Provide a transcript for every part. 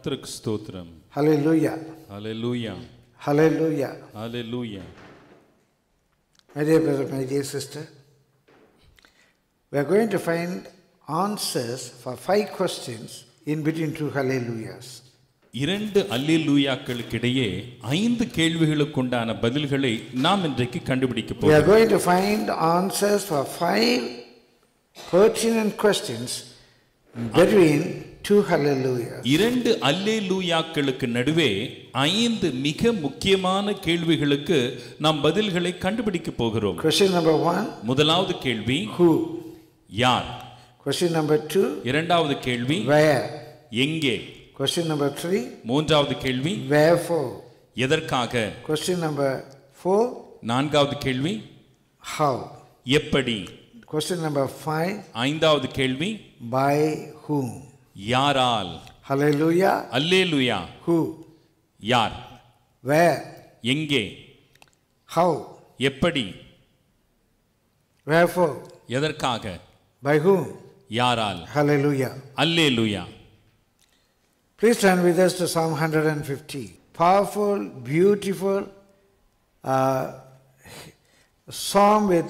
கர்த்தருக்கு ஸ்தோத்திரம் Hallelujah. Hallelujah Hallelujah. Hallelujah My dear brother, my dear sister, we are going to find answers for five questions in between two hallelujahs. இரண்டு அல்லேலூயாக்களுக்கு இடையே ஐந்து கேள்விகளுக்குண்டான பதில்களை நாம் இன்றைக்கு கண்டுபிடிக்க We are போகிறோம் going to find answers for five pertinent questions between two hallelujahs. இரண்டு அல்லேலூயாக்களுக்கு நடுவே ஐந்து மிக முக்கியமான கேள்விகளுக்கு நாம் பதில்களை கண்டுபிடிக்க போகிறோம் Question number one முதலாவது கேள்வி Who? யார் Question number two இரண்டாவது கேள்வி Where? எங்கே Question number three மூன்றாவது கேள்வி Wherefore? எதற்காக Question number four நான்காவது கேள்வி How? எப்படி Question number five ஐந்தாவது கேள்வி By whom? யாரால் Hallelujah. அல்லேலூயா Who? யார் Where? எங்கே How? எப்படி Wherefore? எதற்காக By whom? யாரால் Hallelujah. அல்லேலூயா Please turn with us to Psalm 150. Powerful, beautiful uh, psalm with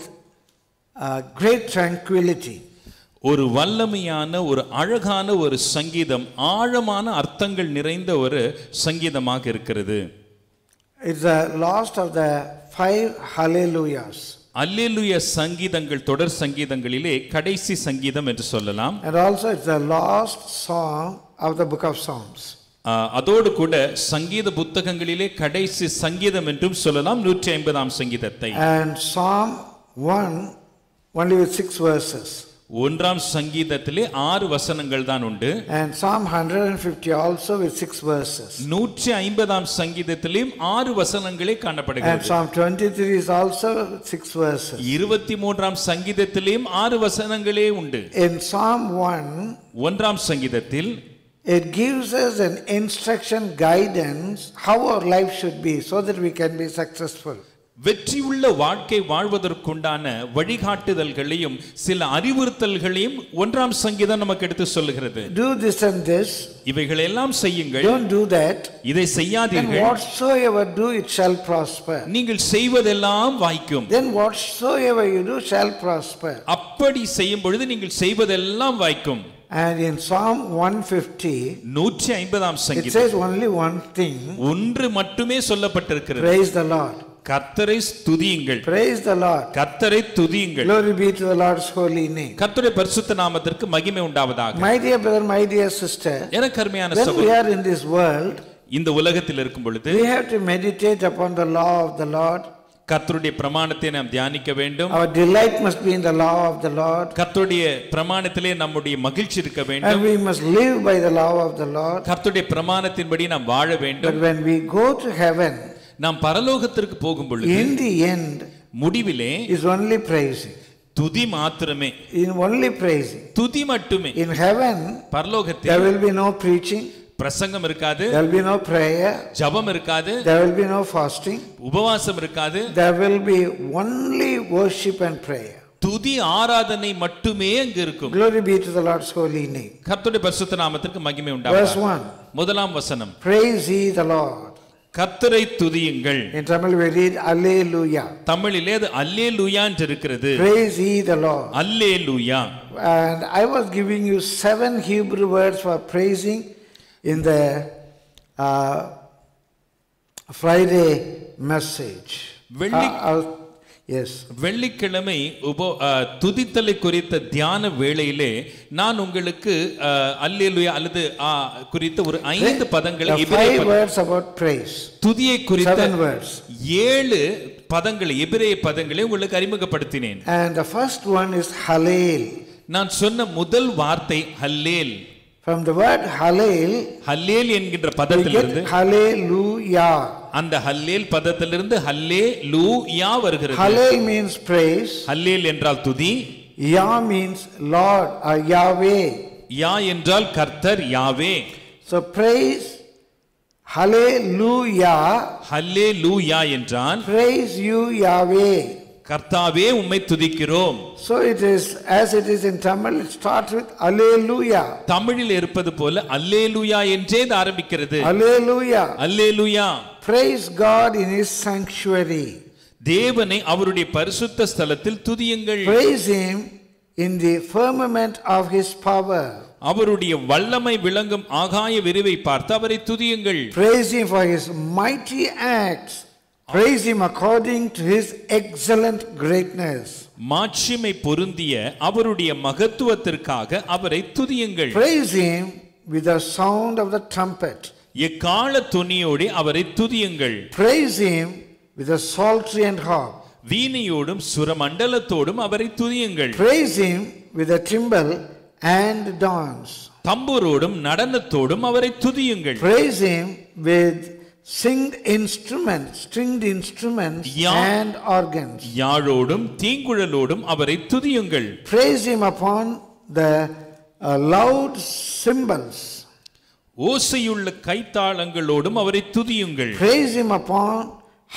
uh, great tranquility. ஒரு வல்லமையான ஒரு அழகான ஒரு சங்கீதம் ஆழமான அர்த்தங்கள் நிறைந்த ஒரு சங்கீதமாக இருக்கிறது It's the last of the five hallelujahs. அல்லேலூயா சங்கீதங்கள் தொடர் சங்கீதங்களிலே கடைசி சங்கீதம் என்று சொல்லலாம் And also it's the last song of the book of Psalms. ஆ, அதோடு கூட சங்கீத புத்தகங்களிலே கடைசி சங்கீதம் என்றும் சொல்லலாம் நூற்றி ஐம்பதாம் சங்கீதத்தை And Psalm 1 only with six verses. ஒன்றாம் சங்கீதத்திலே ஆறு வசனங்கள் தான் உண்டு And Psalm 150 also with six verses. நூற்றி ஐம்பதாம் சங்கீதத்திலேயும் ஆறு வசனங்களே And காணப்படுகிறது Psalm 23 is also six verses. இருபத்தி மூன்றாம் சங்கீதத்திலேயும் ஆறு வசனங்களே உண்டு In Psalm 1, ஒன்றாம் சங்கீதத்தில் it gives us an instruction, guidance, how our life should be so that we can be successful. வெற்றியுள்ள வாழ்க்கை வாழ்வதற்குண்டான வழிகாட்டுதல்களையும் சில அறிவுறுத்தல்களையும் ஒன்றாம் சங்கீதம் நமக்கு எடுத்து சொல்லுகிறது. Do this and this, இவைகளை எல்லாம் செய்யுங்கள். Don't do that, இதை செய்யாதீர்கள். Whatsoever do, it shall prosper. நீங்கள் செய்வதெல்லாம் வாய்க்கும். Then whatsoever you do shall prosper. அப்படி செய்யும் பொழுது நீங்கள் செய்வதெல்லாம் வாய்க்கும். And in Psalm 150, நூற்றி ஐம்பதாம் it சங்கீதம். says only one thing. ஒன்று மட்டுமே சொல்லப்பட்டிருக்கிறது. Praise the Lord. கர்த்தரை துதியுங்கள் Praise the Lord. கர்த்தரை துதியுங்கள் Glory be to the Lord's holy name. கர்த்தருடைய பரிசுத்த நாமத்திற்கு மகிமை உண்டாவதாக My dear brother, my dear sister, எனக்கு அருமையான when we are in this world, இந்த உலகத்தில் இருக்கும் பொழுது we have to meditate upon the law of the Lord. கர்த்தருடைய பிரமாணத்தை நாம் தியானிக்க வேண்டும் Our delight must be in the law of the Lord. கர்த்தருடைய பிரமாணத்திலே நம்முடைய மகிழ்ச்சி இருக்க And வேண்டும் we must live by the law of the Lord. கர்த்தருடைய பிரமாணத்தின்படி நாம் வாழ But வேண்டும் when we go to heaven, நாம் பரலோகத்திற்கு போகும் பொழுது in the end, முடிவிலே is only praising. துதி மாத்திரமே In only praising. துதி மட்டுமே In heaven, there பரலோகத்தில் will be no preaching, பிரசங்கம் இருக்காது there will be no prayer, ஜபம் இருக்காது there will be no fasting, உபவாசம் இருக்காது there will be only worship and prayer. துதி ஆராதனை மட்டுமே அங்கு இருக்கும் Glory be to the Lord's holy name. கர்த்தருடைய பரிசுத்த நாமத்திற்கு மகிமை Verse உண்டாகும் 1 முதலாம் வசனம் Praise ye the Lord. கர்த்தரை துதியுங்கள் In Tamil we read Alleluia. தமிழிலே அது அல்லேலூயா என்று இருக்கிறது Praise ye the Lord. Hallelujah And I was giving you seven Hebrew words for praising in the uh, Friday message. வெள்ளி- Yes. வெள்ளிக்கிழமை உபோ துதித்தலை குறித்த தியான வேளையிலே நான் உங்களுக்கு அல்லேலூயா அல்லது குறித்த ஒரு ஐந்து பதங்களை. துதியை குறித்த. ஏழு பதங்களை எபிரேய பதங்களை உங்களுக்கு அறிமுகப்படுத்தினேன் And the first one is. நான் சொன்ன முதல் வார்த்தை Hallel From the word Hallel, Hallel என்கின்ற we பதத்திலிருந்து get Hallelujah. அந்த ஹல்லேல் பதத்திலிருந்து ஹல்லே லூ யா வருகிறது Hallel means praise. ஹல்லேல் என்றால் துதி Yah means Lord or Yahweh. Yah என்றால் கர்த்தர் யாவே So praise, லூ யா என்றால் praise you Yahweh. கர்த்தாவே உம்மை துதிக்கிறோம் So it is, as it is in Tamil, it starts with Alleluia. தமிழில் இருப்பது போல அல்லேலூயா என்றே இது ஆரம்பிக்கிறது Alleluia. Hallelujah Praise God in His sanctuary. தேவனை அவருடைய பரிசுத்த ஸ்தலத்தில் துதியுங்கள் Praise Him in the firmament of His power. அவருடைய வல்லமை விளங்கும் ஆகாய விரிவை பார்த்து அவரை துதியுங்கள் Praise Him for His mighty acts. Praise Him according to His excellent greatness. மாட்சிமை பொருந்திய அவருடைய மகத்துவத்திற்காக அவரை துதியுங்கள் Praise Him with the sound of the trumpet. எக்கால துணியோடு அவரை துதியுங்கள் Praise Him with the psaltery and harp. வீணையோடும் சுரமண்டலத்தோடும் அவரை துதியுங்கள் Praise Him with the timbrel and dance. தம்புரோடும் நடனத்தோடும் அவரை துதியுங்கள் Praise Him with singed instruments, stringed instruments Yeah. and organs. யாழோடும் தீங்குழலோடும் அவரை துதியுங்கள் Praise Him upon the uh, loud cymbals. ஓசையுள்ள கைத்தாளங்களோடும் அவரை துதியுங்கள் Praise Him upon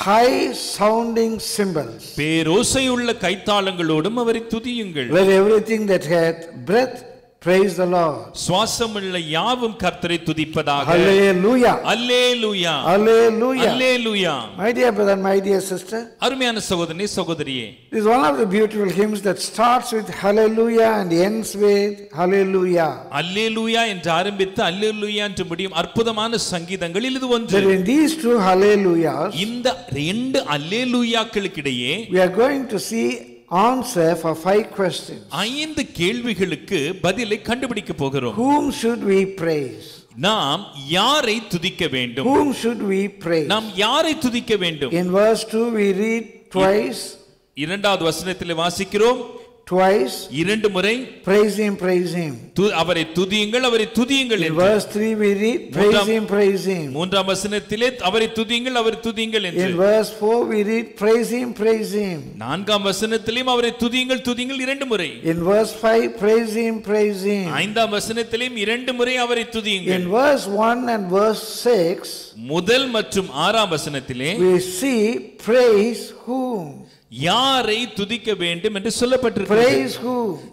high sounding cymbals. பேரோசையுள்ள கைத்தாளங்களோடும் அவரை துதியுங்கள் Let everything that hath breath praise the Lord. சுவாசமுள்ள யாவும் கர்த்தரை துதிப்பதாக Hallelujah. Hallelujah Hallelujah. Hallelujah My dear brother, my dear sister, அருமையான சகோதரனே சகோதரியே this is one of the beautiful hymns that starts with hallelujah and ends with hallelujah. அல்லேலூயா என்று ஆரம்பித்து அல்லேலூயா என்று முடியும் அற்புதமான சங்கீதங்களில் இது ஒன்று That in these two hallelujahs, இந்த ரெண்டு அல்லேலூயாக்களுக்கிடையே we are going to see answer for five questions. ஐந்து கேள்விகளுக்கு பதிலை கண்டுபிடிக்க போகிறோம் Whom should we praise? நாம் யாரை துதிக்க வேண்டும் Whom should we praise? நாம் யாரை துதிக்க வேண்டும் In verse 2 we read twice, இரண்டாவது வசனத்தில் வாசிக்கிறோம் twice, இரண்டு முறை praise him, praise him. அவரை துதியுங்கள் அவரை துதியுங்கள் In என்று verse 3 we read, praise him, praise him. மூன்றாம் வசனத்திலே அவரை துதியுங்கள் அவரை துதியுங்கள் என்று In verse 4 we read, praise him, praise him. நான்காம் வசனத்திலேயும் அவரை துதியுங்கள் துதியுங்கள் இரண்டு முறை In verse 5, praise him, praise him. ஐந்தாம் வசனத்திலேயும் இரண்டு முறை அவரை துதியுங்கள் In verse 1 and verse 6, முதல் மற்றும் ஆறாம் வசனத்திலே we see praise whom? யாரை துதிக்க வேண்டும் என்று சொல்லப்பட்டிருக்கிறது?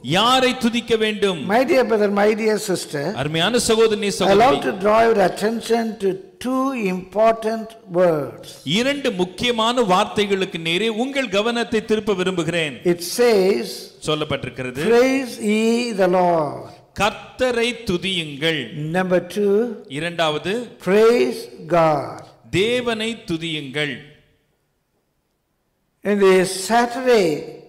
யாரை துதிக்க வேண்டும் My dear brother, my dear sister, அருமையான சகோதரனே சகோதரி to draw your attention to two important words. இரண்டு முக்கியமான வார்த்தைகளுக்கு நேரே உங்கள் கவனத்தை திருப்ப விரும்புகிறேன் It says, சொல்லப்பட்டிருக்கிறது Praise ye the Lord. கர்த்தரை துதியுங்கள் Number two, இரண்டாவது praise God. தேவனை துதியுங்கள் In the Saturday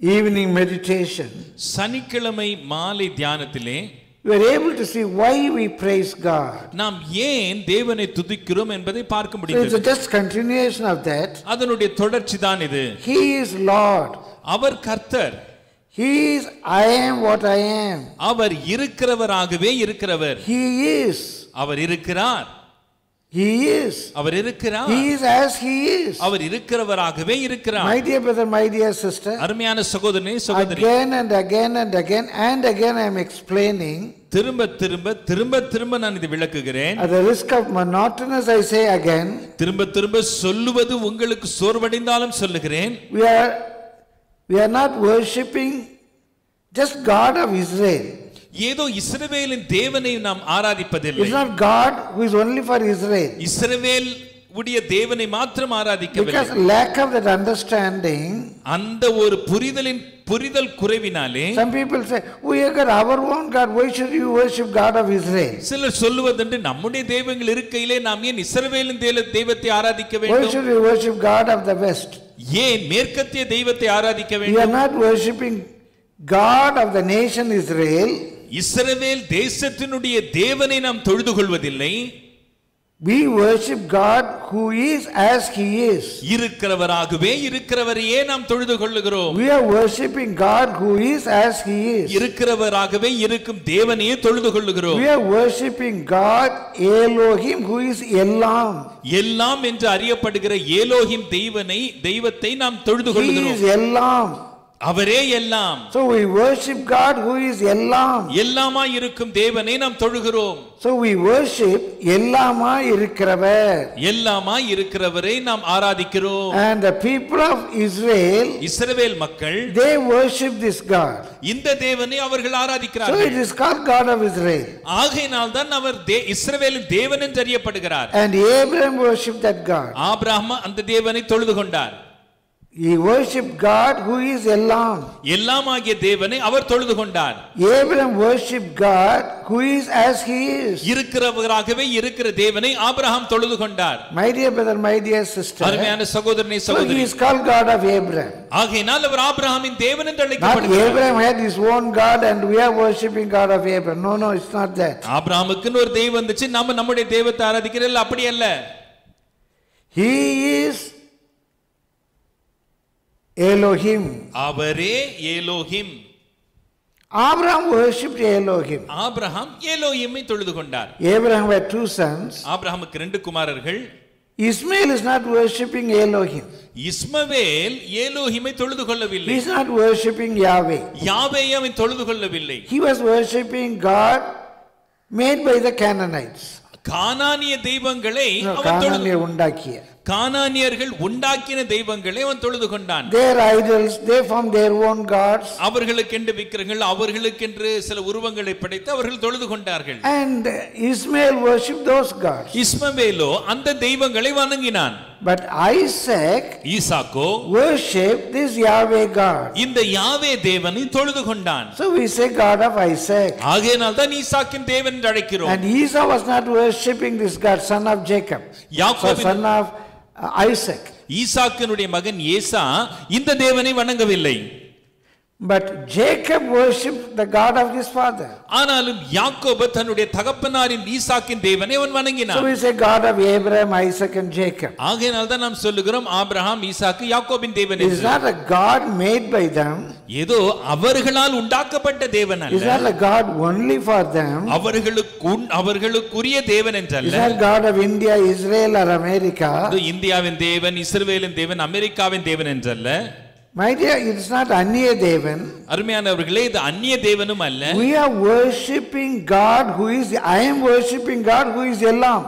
evening meditation, சனிக்கிழமை மாலை தியானத்திலே we are able to see why we praise God. நாம் ஏன் தேவனை துதிக்கிறோம் என்பதை பார்க்க So it's just continuation of that. அதனுடைய தொடர்ச்சி தான் இது He is Lord. அவர் கர்த்தர் He is I am what I am. அவர் இருக்கிறவராகவே இருக்கிறவர் He is. அவர் இருக்கிறார் He is. அவர் இருக்கிறார் He is as He is. அவர் இருக்கிறவராகவே இருக்கிறார் My dear brother, my dear sister, அருமையான சகோதரனே சகோதரி again and again and again and again I am explaining. திரும்ப திரும்ப திரும்ப திரும்ப நான் இதை விளக்குகிறேன் At the risk of monotonous, I say again, திரும்ப திரும்ப சொல்லுவது உங்களுக்கு சோர்வடைந்தாலும் சொல்லுகிறேன் we are, we are not worshipping just God of Israel. ஏதோ இஸ்ரவேலின் தேவனை நாம் ஆராதிப்பதில்லை It's not God who is only for Israel. இஸ்ரவேல் உடைய தேவனை மாத்திரம் ஆராதிக்கவில்லை Because lack of that understanding, அந்த ஒரு புரிதலின் புரிதல் குறைவினாலே some people say, we got our own God, why should you worship God of Israel? சிலர் சொல்லுவதுண்டு நம்முடைய தெய்வங்கள் இருக்கையிலே நாம் ஏன் இஸ்ரவேலின் தெய்வத்தை ஆராதிக்க Why வேண்டும் should we worship God of the West? ஏன் மேற்கத்திய தெய்வத்தை ஆராதிக்க We வேண்டும் are not worshipping God of the nation Israel. இஸ்ரவேல் தேசத்தினுடைய தேவனை நாம் தொழுது கொள்வதில்லை We worship God who is as He is. இருக்கிறவராகவே இருக்கிறவரையே நாம் தொழுது கொள்ளுகிறோம் We are worshipping God who is as He is. இருக்கிறவராகவே இருக்கும் தேவனையே தொழுது கொள்ளுகிறோம் We are worshipping God Elohim who is Elam. எல்லாம் என்று அறியப்படுகிற ஏலோகிம் தெய்வனை தெய்வத்தை நாம் தொழுது He கொள்ளுகிறோம் is Elam. அவரே எல்லாம் So we worship God who is Elam. எல்லாமா இருக்கும் தேவனை நாம் தொழுகிறோம் So we worship Elama இருக்கிறவர். எல்லாமா இருக்கிறவரை நாம் ஆராதிக்கிறோம் And the people of Israel, இஸ்ரவேல் மக்கள் they worship this God. இந்த தேவனை அவர்கள் So ஆராதிக்கிறார்கள் it is called God of Israel. ஆகையினால் தான் அவர் இஸ்ரவேலின் தேவன் என்று அறியப்படுகிறார் And Abraham worshipped that God. ஆபிரகாம் அந்த தேவனை தொழுது கொண்டார் He worshipped God who is Elam. எல்லாம் ஆகிய தேவனை அவர் தொழுது கொண்டார் Abraham worshipped God who is as he is. இருக்கிறவராகவே இருக்கிற தேவனை ஆபிரகாம் தொழுது கொண்டார் My dear brother, my dear sister. அருமையான சகோதரனை So he சகோதரி is called God of Abraham. ஆகையினால் அவர் ஆபிரகாமின் தேவன் என்று அழைக்கப்படுகிறார் Abraham had his own God and we are worshipping God of Abraham. No, no, it's not that. ஆபிரகாமுக்குன்னு ஒரு தெய்வம் வந்துச்சு நம்ம நம்முடைய தெய்வத்தை ஆராதிக்கிறோம் அப்படி அல்ல He is Elohim. அவரே ஏலோகிம் Abraham worshipped Elohim. ஆபிரகாம் ஏலோகிமை தொழுது கொண்டார் Abraham had two sons. ஆபிரகாமுக்கு ரெண்டு குமாரர்கள் Ismail is not worshipping Elohim. இஸ்மவேல் ஏலோகிமை தொழுது He கொள்ளவில்லை is not worshipping Yahweh. யாவேயை அவன் தொழுது கொள்ளவில்லை He was worshipping God made by the Canaanites. கானானிய தெய்வங்களை அவன் தொழுது உண்டாக்கிய. கானானியர்கள் உண்டாக்கின தெய்வங்களை அவன் தொழுது கொண்டான் Their idols, they formed their own gods. அவர்களுக்கென்று விக்கிரங்கள் அவர்களுக்கென்று சில உருவங்களை படைத்து அவர்கள் தொழுது கொண்டார்கள் And Ismail worshipped those gods. இஸ்மவேலோ அந்த தெய்வங்களை வணங்கினான் But Isaac ஈசாக்கோ worshipped this Yahweh God. இந்த யாவே தேவனை தொழுது கொண்டான் So we say God of Isaac. ஆகையினால் தான் ஈசாக்கின் தேவன் என்று அழைக்கிறோம் And Esau was not worshipping this God, son of Jacob. யாக்கோபின் son of ஐசக். ஈசாக்கினுடைய மகன் ஏசா இந்த தேவனை வணங்கவில்லை. But Jacob worshipped the God of his father. ஆனாலும் யாக்கோபு தன்னுடைய தகப்பனாரின் ஈசாக்கின் தேவனை அவன் So வணங்கினான் we say God of Abraham, Isaac, and Jacob. ஆகையினால் தான் நாம் சொல்லுகிறோம் ஆபிரகாம் ஈசாக்கு யாக்கோபின் தேவன் It is not a God made by them. ஏதோ அவர்களால் உண்டாக்கப்பட்ட தேவன் It is அல்ல not a God only for them. அவர்களுக்கு அவர்களுக்குரிய தேவன் It is என்றல்ல not God of India, Israel, or America. இந்தியாவின் தேவன் இஸ்ரவேலின் தேவன் அமெரிக்காவின் தேவன் என்றல்ல My dear, it is not Anya Devan. அருமையானவர்களே இது அந்நிய தேவனும் அல்ல We are worshipping God who is, I am worshipping God who is Elam.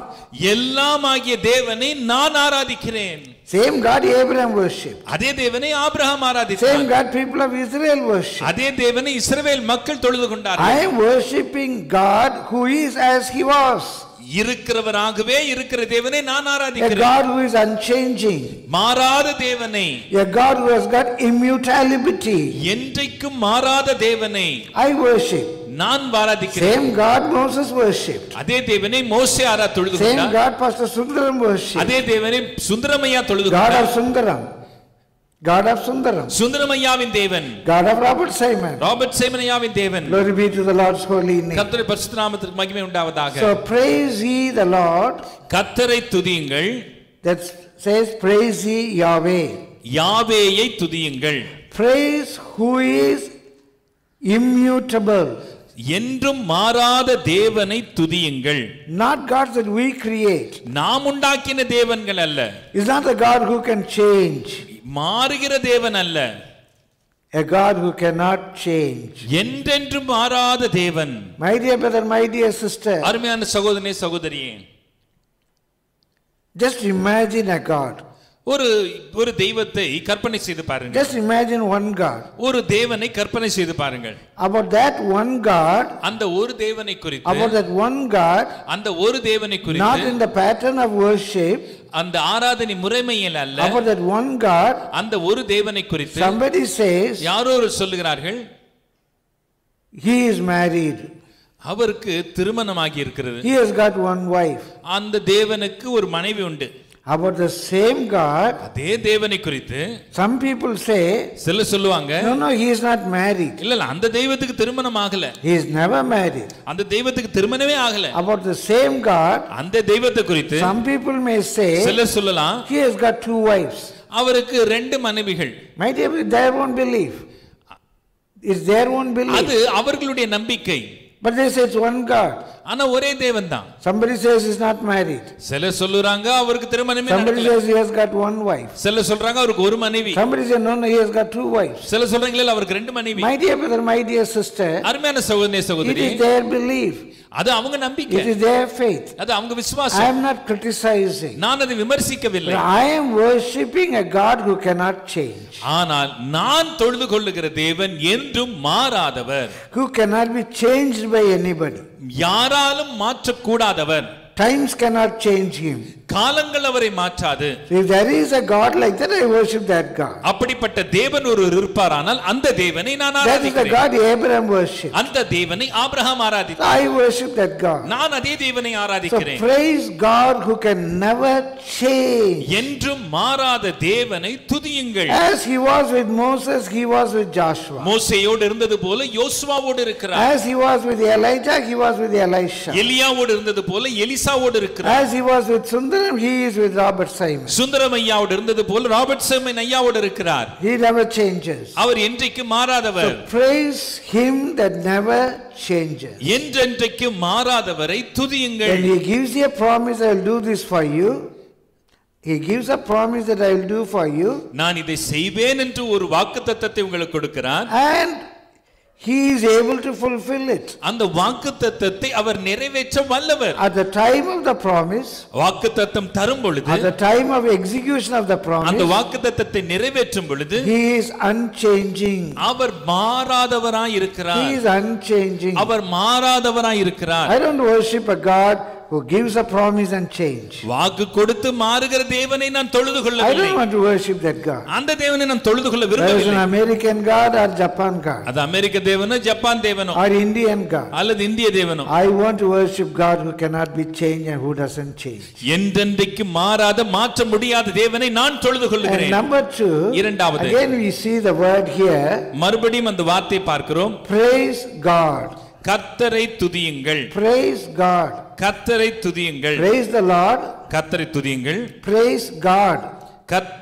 எல்லாம் ஆகிய தேவனை நான் ஆராதிக்கிறேன் Same God Abraham worshipped. அதே தேவனை ஆபிரகாம் Same ஆராதித்தார் God people of Israel worship. அதே தேவனை இஸ்ரவேல் மக்கள் தொழுது I கொண்டார்கள் am worshipping God who is as he was. இருக்கிறவராகவே இருக்கிற தேவனை நான் A ஆராதிக்கிறேன் God who is unchanging. மாறாத தேவனை A God who has got immutability. என்றைக்கும் மாறாத தேவனை I worship. நான் ஆராதிக்கிறேன் Same God Moses worshipped. அதே தேவனை மோசே ஆரா தொழுது Same God Pastor Sundaram worshipped. அதே தேவனை சுந்தரமையா தொழுது God of Sundaram. God of Sundaram. சுந்தரமையாவின் தேவன் God of Robert Simon. Robert சேமனையாவின் தேவன் Glory be to the Lord's holy name. கர்த்தரை பரிசுத்த நாமத்திற்கு மகிமை உண்டாவதாக So praise ye the Lord. கர்த்தரை துதியுங்கள் That says praise ye Yahweh. யாவேயை துதியுங்கள் Praise who is immutable. என்றும் மாறாத தேவனை துதியுங்கள் Not gods that we create. நாம் உண்டாக்கின தேவன்கள் அல்ல Is not a God who can change. மாறுகிற தேவன் அல்ல A God who cannot change. என்றென்றும் மாறாத தேவன் My dear brother, my dear sister, அருமையான சகோதரனே சகோதரியே just imagine a God. ஒரு ஒரு தெய்வத்தை கற்பனை செய்து பாருங்கள் Just imagine one God. ஒரு தேவனை கற்பனை செய்து பாருங்கள் About that one God, அந்த ஒரு தேவனை குறித்து about that one God, அந்த ஒரு தேவனை not குறித்து in the pattern of worship, அந்த ஆராதனை முறைமையில் அல்ல about that one God, அந்த ஒரு தேவனை குறித்து somebody says யாரோ ஒரு சொல்லுகிறார்கள் he is married. அவருக்கு திருமணமாகி இருக்கிறது He has got one wife. அந்த தேவனுக்கு ஒரு மனைவி உண்டு about the same God. அதே தேவனை குறித்து Some people say, சில சொல்லுவாங்க no, no, he is not married. இல்ல இல்ல அந்த தெய்வத்துக்கு திருமணம் ஆகல He is never married. அந்த தெய்வத்துக்கு திருமணமே ஆகல About the same God, அந்த தெய்வத்தை குறித்து some people may say, சிலர் சொல்லலாம் he has got two wives. அவருக்கு ரெண்டு மனைவிகள் My dear, it's their own belief. It's their own belief. அது அவர்களுடைய நம்பிக்கை But they say it's one God. ஆனா ஒரே தேவன் தான் Somebody says he's not married. சிலர் சொல்லுறாங்க அவருக்கு திருமணமே Somebody says he has got one wife. சிலர் சொல்றாங்க அவருக்கு ஒரு மனைவி Somebody says, no, no, he has got two wives. சிலர் சொல்றாங்க இல்ல அவருக்கு ரெண்டு மனைவி My dear brother, my dear sister, அருமையான சகோதரி it சகோதரி is their belief. அது அவங்க நம்பிக்கை It is their faith. அது அவங்க I விசுவாசம் am not criticizing. நான் அதை விமர்சிக்கவில்லை I am worshipping a God who cannot change, ஆனால் நான் தொழுது கொள்ளுகிற தேவன் என்றும் மாறாதவர் who cannot be changed by anybody. யாராலும் மாற்றக்கூடாதவர் டைம்ஸ் cannot சேஞ்ச் him காலங்கள் அவரை மாற்றாது If there is a God like that, I worship that God. அப்படிப்பட்ட தேவன் ஒருவர் இருப்பாரானால் அந்த தேவனை நான் That is the ஆராதிக்கிறேன் God Abraham worshipped. அந்த தேவனை ஆபிரகாம் ஆராதித்தார் I worship that God. நான் அதே தேவனை So ஆராதிக்கிறேன் praise God who can never change. என்றும் மாறாத தேவனை துதியுங்கள் As he was with Moses, he was with Joshua. மோசையோடு இருந்தது போல யோசுவாவோடு இருக்கிறார் As he was with Elijah, he was with Elisha. எலியாவோடு இருந்தது போல எலிசாவோடு இருக்கிறார் As he was with Sundaram, he is with Robert Simon. Sundaram ஐயாவோடு இருந்தது போல ராபர்ட் செம்மன் ஐயாவோடு இருக்கிறார் He never changes. அவர் என்றைக்கு மாறாதவர் Praise him that never changes. என்றென்றைக்கு மாறாதவரை துதியுங்கள் When he gives you a promise, I will do this for you. He gives a promise that I will do for you. நான் இதை செய்வேன் என்று ஒரு வாக்குத்தத்தத்தை உங்களுக்கு கொடுக்கிறார் And he is able to fulfill it. அந்த வாக்குத்தத்தத்தை அவர் நிறைவேற்ற வல்லவர் At the time of the promise, வாக்குத்தத்தம் தரும் பொழுது at the time of execution of the அந்த promise, வாக்குத்தத்தத்தை நிறைவேற்றும் பொழுது he is unchanging. Our மாறாதவராய் He இருக்கிறார் is unchanging. அவர் மாறாதவராய் இருக்கிறார் I don't worship a God who gives a promise and change. வாக்கு கொடுத்து மாறுகிற தேவனை நான் தொழுது I கொள்ளவில்லை don't want to worship that God. அந்த தேவனை நான் தொழுது கொள்ள Whether it's an விரும்பவில்லை American God or Japan God அது அமெரிக்க தேவனோ ஜப்பான் தேவனோ or Indian God. அல்லது இந்திய தேவனோ I want to worship God who cannot be changed and who doesn't change. என்றென்றைக்கு மாறாத மாற்ற முடியாத தேவனை நான் தொழுது And கொள்ளுகிறேன் number two, இரண்டாவது. again we see the word here, மறுபடியும் அந்த வார்த்தை பார்க்கிறோம் praise God. கர்த்தரை துதியுங்கள் Praise God. கர்த்தரை துதியுங்கள் Praise the Lord. கர்த்தரை துதியுங்கள் Praise God.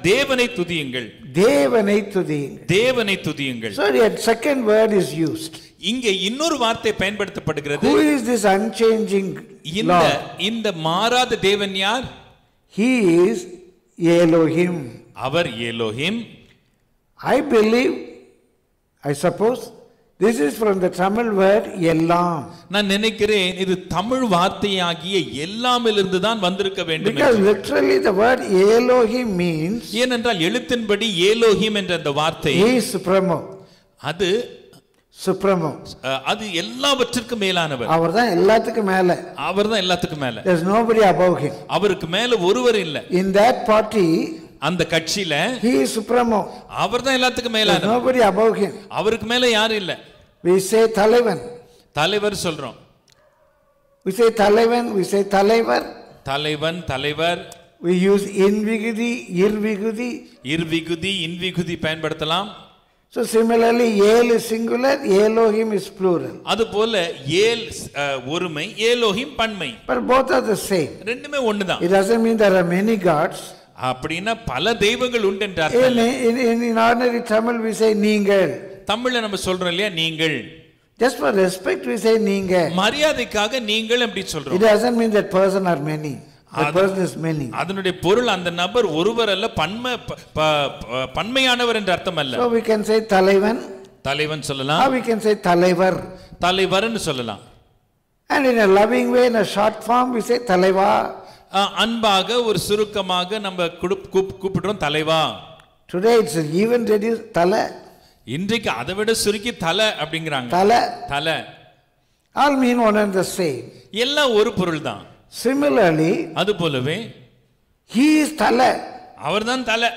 தேவனை துதியுங்கள் தேவனை துதியுங்கள். தேவனை துதியுங்கள் So the second word is used. இங்கே இன்னொரு வார்த்தை பயன்படுத்தப்படுகிறது Who is this unchanging இந்த? இந்த மாறாத தேவன் யார் He is Elohim. Our Elohim I believe, I suppose, this is from the Tamil word Ellam. நான் நினைக்கிறேன் இது தமிழ் வார்த்தையாகிய எல்லாமிலிருந்து தான் வந்திருக்க வேண்டும் Because literally the word Elohim means ஏனென்றால் எழுத்தின்படி ஏலோஹிம் என்ற அந்த வார்த்தை He is supremo. அது Supremo. அஹ், அது எல்லாவற்றிற்கும் மேலானவர் அவர் தான் எல்லாத்துக்கும் மேல அவர் தான் எல்லாத்துக்கும் மேல There's nobody above him. அவருக்கு மேல ஒருவர் இல்ல In that party, அந்த கட்சியில he is supremo. அவர் தான் எல்லாத்துக்கும் மேலானவர் nobody above him. அவருக்கு மேல யாரும் இல்ல We say Talivan. தலைவர் சொல்றோம் We say Talivan, we say Talaivar. தலைவன் தலைவர் We use invigudi, irvigudi. இர்விகுதி இன்விகுதி பயன்படுத்தலாம் So similarly, El is singular, Elohim is plural. அதுபோல ஏல் ஒருமை ஏலோஹிம் பன்மை But both are the same. ரெண்டுமே ஒண்ணுதான் It doesn't mean there are many gods. அப்படின்னா பல தெய்வங்கள் உண்டு என்ற அர்த்தம் In, ordinary Tamil, we say Ningal. தமிழ்ல நம்ம சொல்றோம் இல்லையா நீங்கள் Just for respect, we say Ningal. மரியாதைக்காக நீங்கள் அப்படி It சொல்றோம் doesn't mean that person are many. That Ad- person is many. அதனுடைய பொருள் அந்த நபர் ஒருவர் அல்ல பன்மை பன்மையானவர் என்ற அர்த்தம் அல்ல So we can say தலைவன் or சொல்லலாம் we can say Talaivar. தலைவர்னு சொல்லலாம் And in a loving way, in a short form, we say Talaiva. அன்பாக ஒரு சுருக்கமாக நம்ம கூப்பிடுறோம் தலைவா Today it's even reduced Tala. இன்றைக்கு அதை விட சுருக்கி தலை அப்படிங்கிறாங்க Tala. தலை All mean one and the same. எல்லாம் ஒரு பொருள் தான் Similarly, அது போலவே he is Tala. அவர்தான் தலை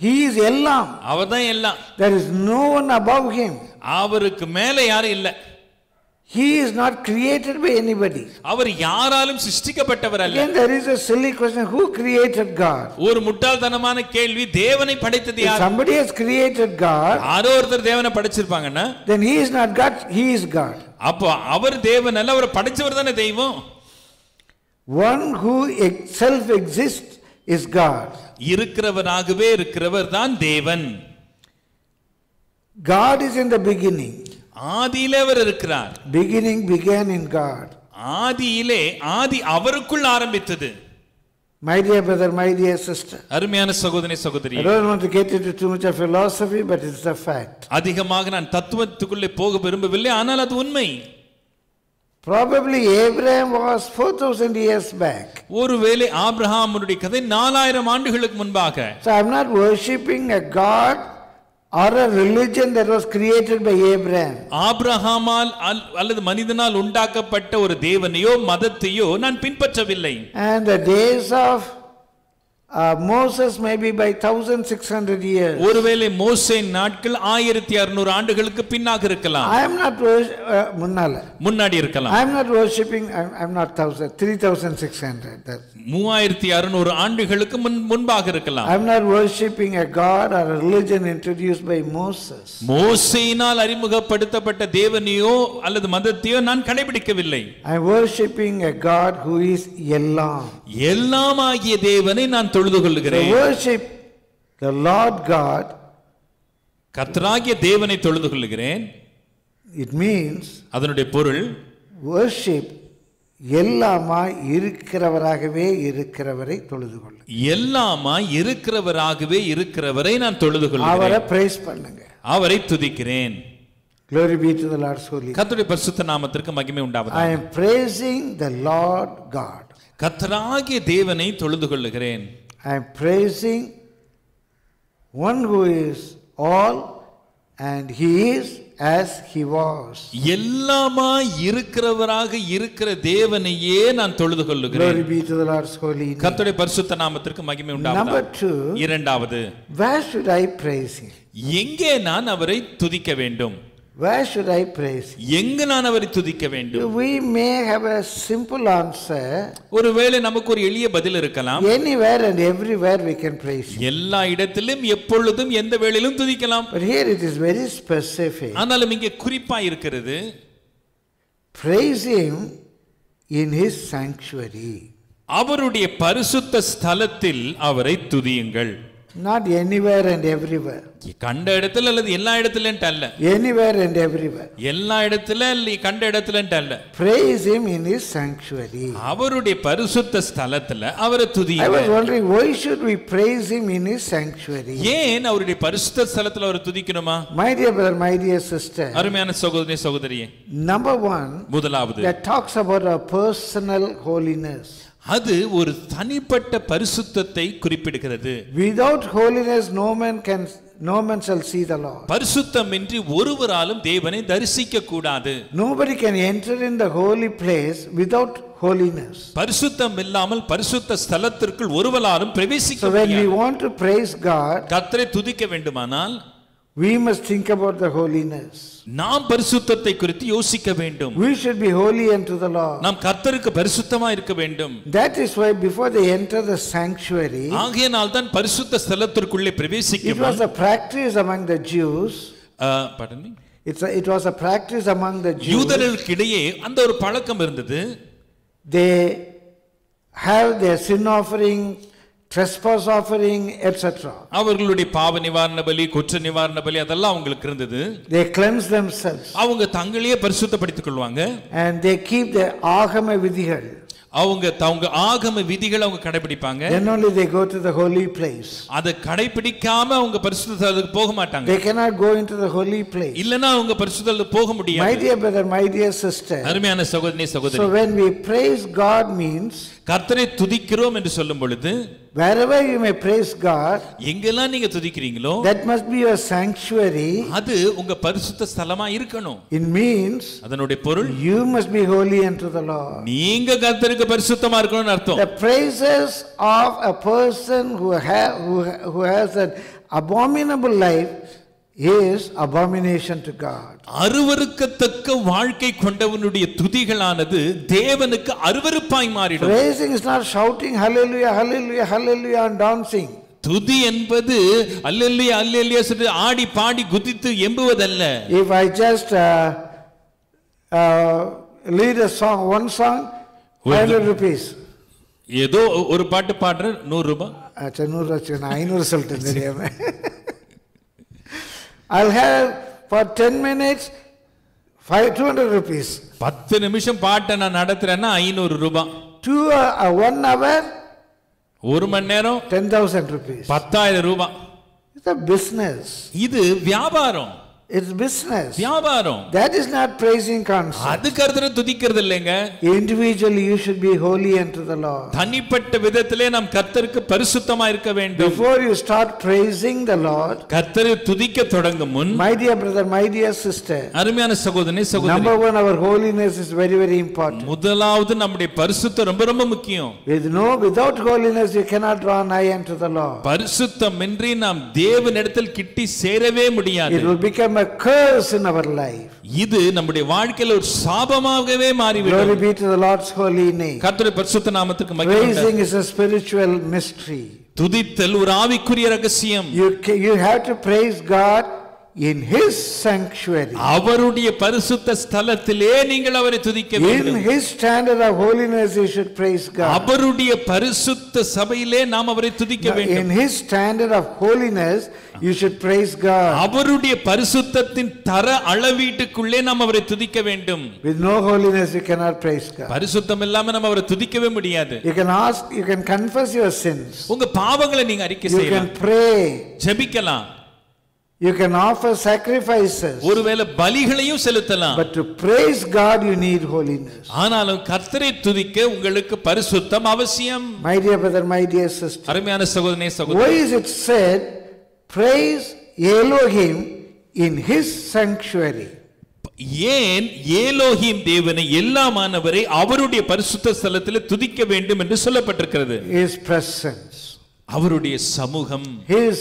He is Ellam. அவர்தான் எல்லாம் There is no one above him. அவருக்கு மேல யாரும் இல்ல He is not created by anybody. அவர் யாராலும் சிருஷ்டிக்கப்பட்டவர் அல்ல Again, there is a silly question who created God? ஒரு முட்டாள்தனமான கேள்வி தேவனை படைத்தது யார் somebody has created God, யாரோ ஒருத்தர் தேவனை படைச்சிருப்பாங்கன்னா then he is not God, he is God. அப்போ அவர் தேவன் அல்ல அவரை படைச்சவர் தானே தெய்வம் One who self exists is God. இருக்கிறவராகவே இருக்கிறவர் தான் தேவன் God is in the beginning. ஆதியிலே அவர் இருக்கிறார் Beginning began in God. ஆதியிலே ஆதி அவருக்குள் ஆரம்பித்தது My dear brother, my dear sister, அருமையான சகோதரி I சகோதரி don't want to get into too much of philosophy, but it's a fact. அதிகமாக நான் தத்துவத்துக்குள்ளே போக விரும்பவில்லை ஆனால் அது உண்மை Probably Abraham was 4,000 years back. ஒருவேளை ஆபிரகாமுடைய கதை நாலாயிரம் ஆண்டுகளுக்கு முன்பாக So I'm not worshipping a God or a religion that was created by Abraham. ஆபிரகாமால் அல்- அல்லது மனிதனால் உண்டாக்கப்பட்ட ஒரு தேவனையோ மதத்தையோ நான் பின்பற்றவில்லை And the days of uh, Moses may be by 1,600 years. ஒருவேளை மோசே நாட்கள் ஆயிரத்தி அறுநூறு ஆண்டுகளுக்கு பின்னாக இருக்கலாம் not wors- uh, முன்னால. முன்னாடி இருக்கலாம் I'm not worshipping, I'm, I'm not 1,000, 3,600. That's- மூவாயிரத்தி அறுநூறு ஆண்டுகளுக்கு முன் முன்பாக இருக்கலாம் I'm not worshipping a God or a religion introduced by Moses. மோசையினால் அறிமுகப்படுத்தப்பட்ட தேவனையோ அல்லது மதத்தையோ நான் கடைபிடிக்கவில்லை I'm worshipping a God who is Elam. எல்லாம் ஆகிய தேவனை நான் தொழுது To கொள்கிறேன் worship the Lord God, கர்த்தராகிய தேவனை தொழுது கொள்கிறேன் it means அதனுடைய பொருள் worship எல்லாமா இருக்கிறவராகவே இருக்கிறவரை தொழுது கொள்ளு எல்லாமா இருக்கிறவராகவே இருக்கிறவரை நான் தொழுது அவரை கொள்கிறேன் பிரைஸ் பண்ணுங்க. அவரை துதிக்கிறேன். Glory be to the holy. name. கர்த்தருடைய பரிசுத்த நாமத்திற்கு மகிமை I உண்டாவதாக am praising the Lord God. கர்த்தராகிய தேவனை தொழுது கொள்ளுகிறேன் I am praising one who is all and he is as he was. எல்லாமா இருக்கிறவராக இருக்கிற தேவனையே நான் தொழுது கொள்ளுகிறேன் Glory be to the Lord's holy name. கர்த்தருடைய பரிசுத்த நாமத்திற்கு மகிமை Number உண்டாவதாக two, இரண்டாவது where should I praise him? எங்கே நான் அவரை துதிக்க வேண்டும் Where should I praise? எங்கு நான் அவரை துதிக்க வேண்டும் We may have a simple answer. ஒருவேளை நமக்கு ஒரு எளிய பதில் இருக்கலாம் Anywhere and everywhere we can praise. எல்லா இடத்திலும் எப்பொழுதும் எந்த வேளையிலும் துதிக்கலாம் But here it is very specific. ஆனாலும் இங்கே குறிப்பா இருக்கிறது Praise him in his sanctuary. அவருடைய பரிசுத்த ஸ்தலத்தில் அவரை துதியுங்கள் Not anywhere and everywhere. கண்ட இடத்துல அல்லது எல்லா இடத்துலன்ட்டு அல்ல Anywhere and everywhere. எல்லா இடத்துல இல்ல கண்ட இடத்துலன்ட்டு அல்ல Praise him in his sanctuary. அவருடைய பரிசுத்த ஸ்தலத்துல அவரை I was துதியுங்கள் wondering why should we praise him in his sanctuary? ஏன் அவருடைய பரிசுத்த ஸ்தலத்துல அவரை துதிக்கணுமா My dear brother, my dear sister, அருமையான சகோதரி சகோதரியே number one, முதலாவது that talks about our personal holiness. அது ஒரு தனிப்பட்ட பரிசுத்தத்தை குறிப்பிடுகிறது Without holiness, no man can, no man shall see the Lord. பரிசுத்தமின்றி ஒருவராலும் தேவனை தரிசிக்க கூடாது Nobody can enter in the holy place without holiness. பரிசுத்தம் இல்லாமல் பரிசுத்த ஸ்தலத்திற்குள் ஒருவராலும் பிரவேசிக்க So when we முடியாது want to praise God, கர்த்தரை துதிக்க வேண்டுமானால் we must think about the holiness. நாம் பரிசுத்தத்தை குறித்து யோசிக்க வேண்டும் We should be holy unto the Lord. நாம் கர்த்தருக்கு பரிசுத்தமா இருக்க வேண்டும் That is why before they enter the sanctuary, ஆகையினால் தான் பரிசுத்த ஸ்தலத்திற்குள்ளே it பிரவேசிக்க was a practice among the Jews. pardon me. It's a, it was a practice among the Jews. யூதர்களுக்கிடையே அந்த ஒரு பழக்கம் இருந்தது They have their sin offering, trespass offering, etc. அவர்களுடைய பாவ நிவாரண பலி குற்ற நிவாரண பலி அதெல்லாம் அவங்களுக்கு இருந்தது They cleanse themselves அவங்க தங்களையே பரிசுத்தப்படுத்திக் கொள்வாங்க and they keep their agama vidhigal. அவங்க அவங்க ஆகம விதிகளை அவங்க கடைபிடிப்பாங்க Then only they go to the holy place. அதை கடைபிடிக்காம அவங்க பரிசுத்தத்துக்கு போக மாட்டாங்க They cannot go into the holy place. இல்லனா அவங்க பரிசுத்தத்துக்கு போக My முடியாது dear brother, my dear sister. அருமையான சகோதரி So சகோதரி when we praise God means கர்த்தரை துதிக்கிறோம் என்று சொல்லும் பொழுது wherever you may praise God, எங்கெல்லாம் நீங்க துதிக்கிறீங்களோ that must be your sanctuary. அது உங்க பரிசுத்த ஸ்தலமா இருக்கணும் It means அதனுடைய பொருள் you must be holy unto the Lord. நீங்க கர்த்தருக்கு பரிசுத்தமா இருக்கணும்னு அர்த்தம் The praises of a person who, ha- who, who has an abominable life is abomination to God. அருவருக்கத்தக்க வாழ்க்கை கொண்டவனுடைய துதிகளானது தேவனுக்கு அருவருப்பாய் மாறிடும் Praising is not shouting hallelujah, hallelujah, hallelujah and dancing. துதி என்பது அல்லல்லையா அல்லல்லையா சொல்லி ஆடி பாடி குதித்து எம்புவதல்ல If I just uh, uh, lead a song, one song, 500 rupees. ஏதோ ஒரு பாட்டு பாடுற நூறு ரூபாய் ஆச்சா நூறு வச்சு நான் ஐநூறு சொல்லிட்டேன் தெரியாம I'll have for 10 minutes, five, 200 rupees. பத்து நிமிஷம் பாட்டை நான் நடத்துறேன்னா ஐநூறு ரூபாய் uh, one hour, ஒரு மணி நேரம் 10,000 rupees. பத்தாயிரம் ரூபாய் It's a business. இது வியாபாரம் It's business. வியாபாரம் That is not praising concept. அது கருத்துல துதிக்கிறது இல்லைங்க Individually, you should be holy unto the Lord. தனிப்பட்ட விதத்திலே நாம் கர்த்தருக்கு பரிசுத்தமா இருக்க வேண்டும் Before you start praising the Lord, கர்த்தரை துதிக்க தொடங்கும் முன் my dear brother, my dear sister, அருமையான சகோதரனே சகோதரி number one, our holiness is very, very important. முதலாவது நம்முடைய பரிசுத்தம் ரொம்ப ரொம்ப முக்கியம் With no, without holiness, you cannot draw nigh unto the Lord. பரிசுத்தம் இன்றி நாம் தேவனிடத்தில் கிட்டி சேரவே முடியாது It will become a curse in our life. இது நம்முடைய வாழ்க்கையில ஒரு சாபமாகவே மாறிவிடும் Glory be to the Lord's holy name. கர்த்தருடைய பரிசுத்த நாமத்துக்கு மகிமை உண்டாகட்டும். Praising is a spiritual mystery. துதித்தல் ஒரு ஆவிக்குரிய ரகசியம் You, you have to praise God in His sanctuary. அவருடைய பரிசுத்த ஸ்தலத்திலே நீங்கள் அவரை துதிக்க In வேண்டும் His standard of holiness, you should praise God. அவருடைய பரிசுத்த சபையிலே நாம் அவரை துதிக்க வேண்டும் In His standard of holiness, you should praise God. அவருடைய பரிசுத்தத்தின் தர அளவீட்டுக்குள்ளே நாம் அவரை துதிக்க வேண்டும் With no holiness, you cannot praise God. பரிசுத்தம் இல்லாம நம்ம அவரை துதிக்கவே முடியாது You can ask, you can confess your sins. உங்க பாவங்களை நீங்க அறிக்கை You செய்யலாம் can pray. ஜெபிக்கலாம் You can offer sacrifices. ஒருவேளை பலிகளையும் செலுத்தலாம் But to praise God, you need holiness. ஆனாலும் கர்த்தரை துதிக்க உங்களுக்கு பரிசுத்தம் அவசியம் My dear brother, my dear sister. அருமையான சகோதரனே சகோதரி Why is it said, praise Elohim in his sanctuary? ஏன் ஏலோஹிம் தேவனை எல்லாமானவரை அவருடைய பரிசுத்த ஸ்தலத்தில் துதிக்க வேண்டும் என்று சொல்லப்பட்டிருக்கிறது His presence. அவருடைய சமூகம் His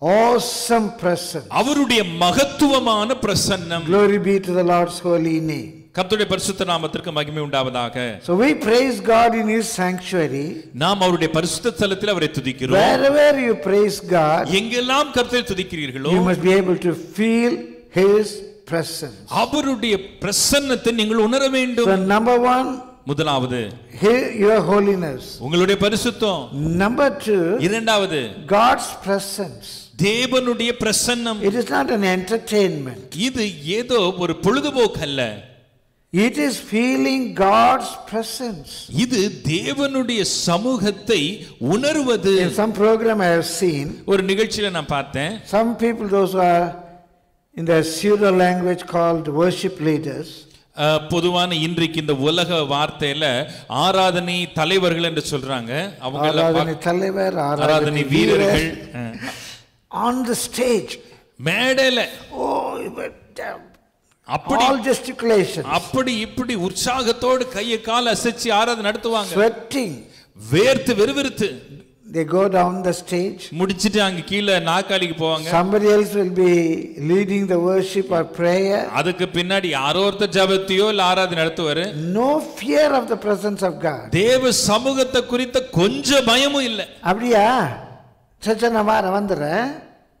awesome presence. அவருடைய மகத்துவமான பிரசன்னம் Glory be to the Lord's holy name. கர்த்தருடைய பரிசுத்த நாமத்திற்கு மகிமை உண்டாவதாக So we praise God in his sanctuary. நாம் அவருடைய பரிசுத்த ஸ்தலத்தில் அவரை துதிக்கிறோம் Wherever you praise God, எங்கெல்லாம் கர்த்தரை துதிக்கிறீர்களோ you must be able to feel his presence. அவருடைய பிரசன்னத்தை நீங்கள் உணர வேண்டும் So number one, முதலாவது he- your holiness. உங்களுடைய பரிசுத்தம் Number two, இரண்டாவது God's presence. தேவனுடைய பிரசன்னம். It is not an entertainment. இது ஏதோ ஒரு பொழுதுபோக்கு அல்ல It is feeling God's presence. இது தேவனுடைய சமூகத்தை உணர்வது. In some program I have seen, ஒரு நிகழ்ச்சியில நான் பார்த்தேன். some people, those who are in the pseudo language called worship leaders, அஹ், பொதுவான இன்றைக்கு இந்த உலக வார்த்தையில ஆராதனை தலைவர்கள் என்று சொல்றாங்க. அவங்க தலைவர் ஆராதனை வீரர்கள். On the stage. மேடையில Oh, uh, அப்படி all gesticulation, அப்படி இப்படி உற்சாகத்தோடு கையை கால் அசைச்சு ஆராதனை நடத்துவாங்க sweating. வேர்த்து வெறுவெறுத்து They go down the stage. முடிச்சிட்டு அங்க கீழே நாக்காளிக்கு போவாங்க Somebody else will be leading the worship or prayer. அதுக்கு பின்னாடி யாரோ ஒருத்தர் ஜபத்தையோ இல்ல ஆராதனை நடத்துவாரு No fear of the presence of God. தேவ சமூகத்தை குறித்த கொஞ்சம் பயமும் இல்லை அப்படியா சச்சா நான் வாரேன் வந்துடுறேன்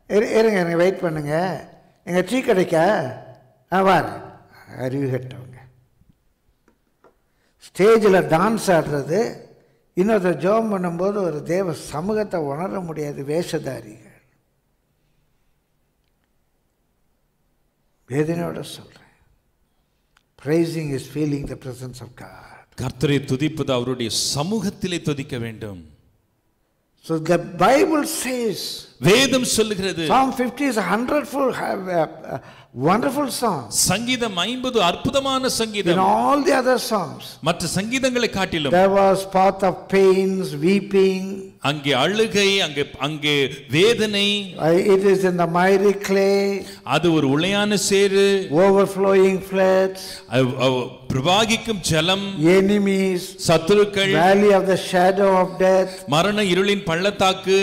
இரு- இருங்க இருங்க வெயிட் பண்ணுங்க. எங்கள் டீ கிடைக்கா? ஆ வாங்க அறிவு கட்டவங்க ஸ்டேஜில் டான்ஸ் ஆடுறது இன்னொருத்தர் ஜோம் பண்ணும்போது ஒரு தேவ சமூகத்தை உணர முடியாது வேஷதாரிகள். வேதனையோட சொல்கிறேன் praising is feeling the presence of God. கர்த்தரை துதிப்பது அவருடைய சமூகத்திலே துதிக்க வேண்டும். So the Bible says, வேதம் சொல்லுகிறது Psalm 50 is a hundredful, uh, uh, wonderful song. சங்கீதம் ஐம்பது அற்புதமான In சங்கீதம் all the other songs, மற்ற சங்கீதங்களை காட்டிலும் there was path of pains, weeping. அங்கே அழுகை அங்கே அங்கே வேதனை Uh, It is in the miry clay, அது ஒரு உளையான சேரு overflowing floods, பிரவாகிக்கும் ஜலம் enemies, சத்துருக்கள் valley of the shadow of death. மரண இருளின் பள்ளத்தாக்கு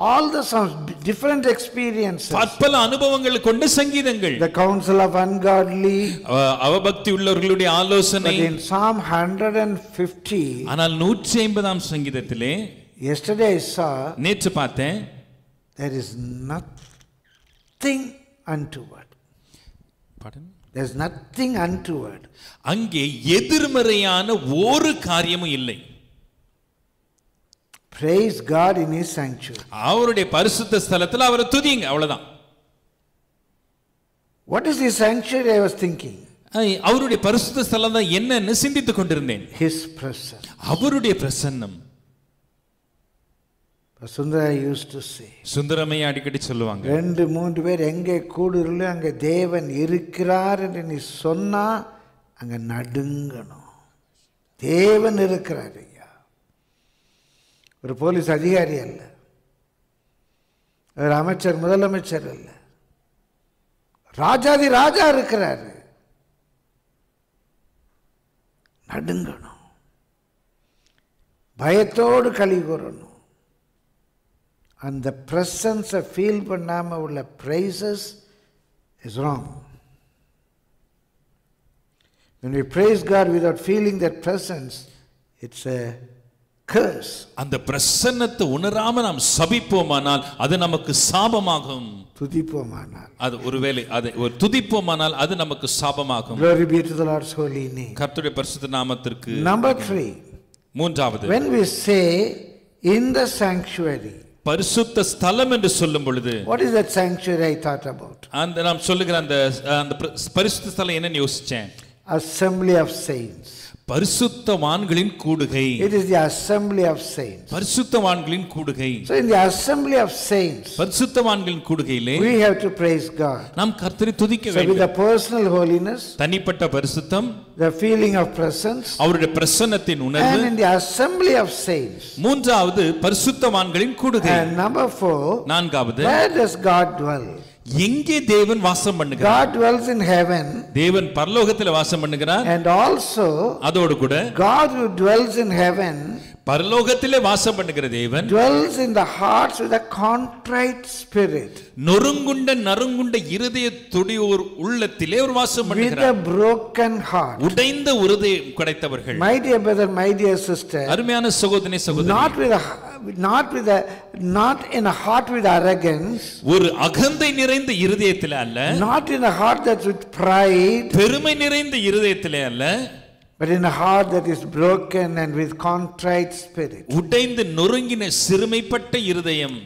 all the songs, different experiences. பற்பல அனுபவங்கள் கொண்ட சங்கீதங்கள் The counsel of ungodly. அஹ், அவபக்தி உள்ளவர்களுடைய ஆலோசனை in Psalm 150, ஆனால் நூற்றி ஐம்பதாம் சங்கீதத்திலே yesterday I saw நேற்று பார்த்தேன் there is nothing untoward. There's nothing untoward. அங்கே எதிர்மறையான ஒரு காரியமும் இல்லை Praise God in His sanctuary. அவருடைய பரிசுத்த ஸ்தலத்துல அவரை துதிங்க அவ்வளவுதான் What is the sanctuary I was thinking? அவருடைய பரிசுத்த ஸ்தலம் தான் என்னன்னு சிந்தித்துக் கொண்டிருந்தேன் His presence. அவருடைய பிரசன்னம் Sundara used to say. சுந்தரமையா அடிக்கடி சொல்லுவாங்க ரெண்டு மூன்று பேர் எங்கே கூடுறோ அங்கே தேவன் இருக்கிறார் என்று நீ சொன்னா அங்க நடுங்கணும் தேவன் இருக்கிறார் ஒரு போலீஸ் அதிகாரி அல்ல. ஒரு அமைச்சர் முதலமைச்சர் அல்ல. ராஜாதி ராஜா இருக்கிறாரு. நடுங்கணும். பயத்தோடு களி கூறணும். அந்த ப்ரெசன்ஸை ஃபீல் பண்ணாமல் உள்ள praises is wrong When we praise God without feeling that presence, it's a curse. அந்த பிரசன்னத்தை உணராம நாம் சபிப்போமானால் அது நமக்கு சாபமாகும் துதிப்போமானால் அது ஒருவேளை அதை ஒரு துதிப்போமானால் அது நமக்கு சாபமாகும் Glory be to the Lord's holy name. கர்த்தருடைய பரிசுத்த நாமத்திற்கு Number three, மூன்றாவது when we say in the sanctuary, பரிசுத்த ஸ்தலம் என்று சொல்லும் பொழுது what is that sanctuary I thought about? அந்த நாம் சொல்லுகிற அந்த அந்த பரி- பரிசுத்த ஸ்தலம் என்னன்னு யோசிச்சேன் Assembly of saints. பரிசுத்தவான்களின் கூடுகை It is the assembly of saints. பரிசுத்தவான்களின் கூடுகை So in the assembly of saints, பரிசுத்தவான்களின் கூடுகையிலே we have to praise God. நாம் கர்த்தரை துதிக்க So with வேண்டும் the personal holiness, தனிப்பட்ட பரிசுத்தம் the feeling of presence, அவருடைய பிரசன்னத்தின் உணர்வு and in the assembly of saints. மூன்றாவது பரிசுத்தவான்களின் கூடுகை And number four, நான்காவது where does God dwell? எங்கே தேவன் வாசம் பண்ணுகிறார் God dwells in heaven, தேவன் பரலோகத்தில் வாசம் பண்ணுகிறார் and also அதோடு கூட God who dwells in heaven பரலோகத்திலே வாசம் பண்ணுகிற தேவன் dwells in the hearts with a contrite spirit, நொறுங்குண்ட நறுங்குண்ட இருதய துடியோர் உள்ளத்திலே ஒரு வாசம் with பண்ணுகிறார் a broken heart. உடைந்த இருதயம் கிடைத்தவர்கள் My dear brother, my dear sister, அருமையான சகோதரி சகோதரி not with a not with a not in a heart with arrogance, ஒரு அகந்தை நிறைந்த இருதயத்திலே அல்ல not in a heart that's with pride, பெருமை நிறைந்த இருதயத்திலே அல்ல but in a heart that is broken and with contrite spirit. உடைந்து நொறுங்கின சிறுமைப்பட்ட இருதயம்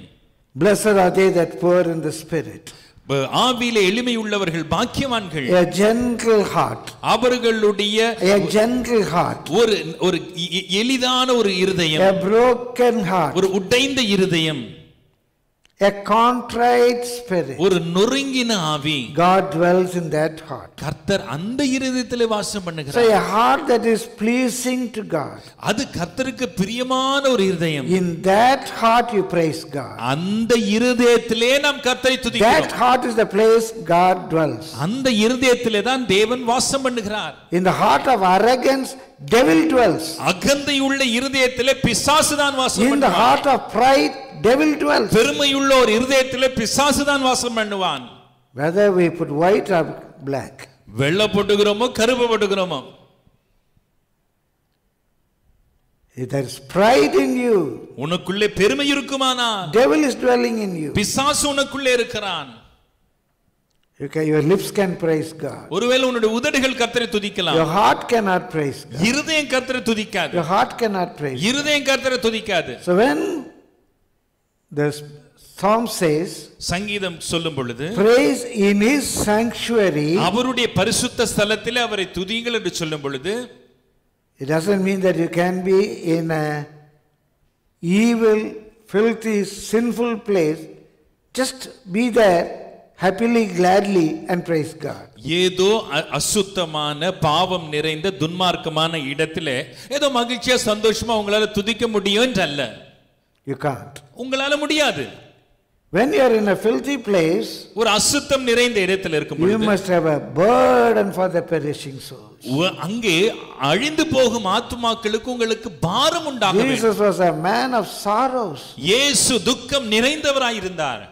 Blessed are they that poor in the spirit. ஆவியிலே எளிமை உள்ளவர்கள் பாக்கியவான்கள் A gentle heart, அவர்களுடைய a gentle heart, ஒரு ஒரு எளிதான ஒரு இருதயம் a broken heart, ஒரு உடைந்த இருதயம் a contrite spirit. ஒரு நொறுங்கின ஆவி God dwells in that heart. கர்த்தர் அந்த இருதயத்திலே வாசம் So பண்ணுகிறார் a heart that is pleasing to God. அது கர்த்தருக்கு பிரியமான ஒரு இருதயம் In that heart you praise God. அந்த இருதயத்திலே நாம் கர்த்தரை That துதிக்கிறோம் heart is the place God dwells. அந்த இருதயத்திலே தான் தேவன் வாசம் பண்ணுகிறார் In the heart of arrogance, devil dwells. அகந்தை உள்ள இருதயத்திலே பிசாசு தான் வாசம் In the heart of pride, devil dwells. பெருமையுள்ள ஒரு இருதயத்திலே பிசாசு தான் வாசம் பண்ணுவான் Whether we put white or black. வெள்ளை போட்டுக்கிறோமோ கருப்பு போட்டுக்கிறோமோ If there is pride in you, உனக்குள்ளே பெருமை இருக்குமானா devil is dwelling in you. பிசாசு உனக்குள்ளே இருக்கிறான் Okay, your lips can praise God. ஒருவேளை உன்னுடைய உதடுகள் கர்த்தரை துதிக்கலாம் Your heart cannot praise God. இருதயம் கர்த்தரை துதிக்காது Your heart cannot praise. இருதயம் கர்த்தரை துதிக்காது So when the psalm says, சங்கீதம் சொல்லும் பொழுது praise in his sanctuary, அவருடைய பரிசுத்த ஸ்தலத்திலே அவரை துதிங்கள் என்று சொல்லும் பொழுது it doesn't mean that you can be in a evil, filthy, sinful place. Just be there happily, gladly, and praise God. ஏதோ அசுத்தமான பாவம் நிறைந்த துன்மார்க்கமான இடத்திலே ஏதோ மகிழ்ச்சியா சந்தோஷமா உங்களால துதிக்க முடியும் என்றல்ல You can't. உங்களால முடியாது When you are in a filthy place, ஒரு அசுத்தம் நிறைந்த இடத்தில் இருக்கும் you பொழுது must have a burden for the perishing souls. அங்கே அழிந்து போகும் ஆத்துமாக்களுக்கு உங்களுக்கு பாரம் உண்டாக வேண்டும். Jesus was a man of sorrows. இயேசு துக்கம் நிறைந்தவராயிருந்தார்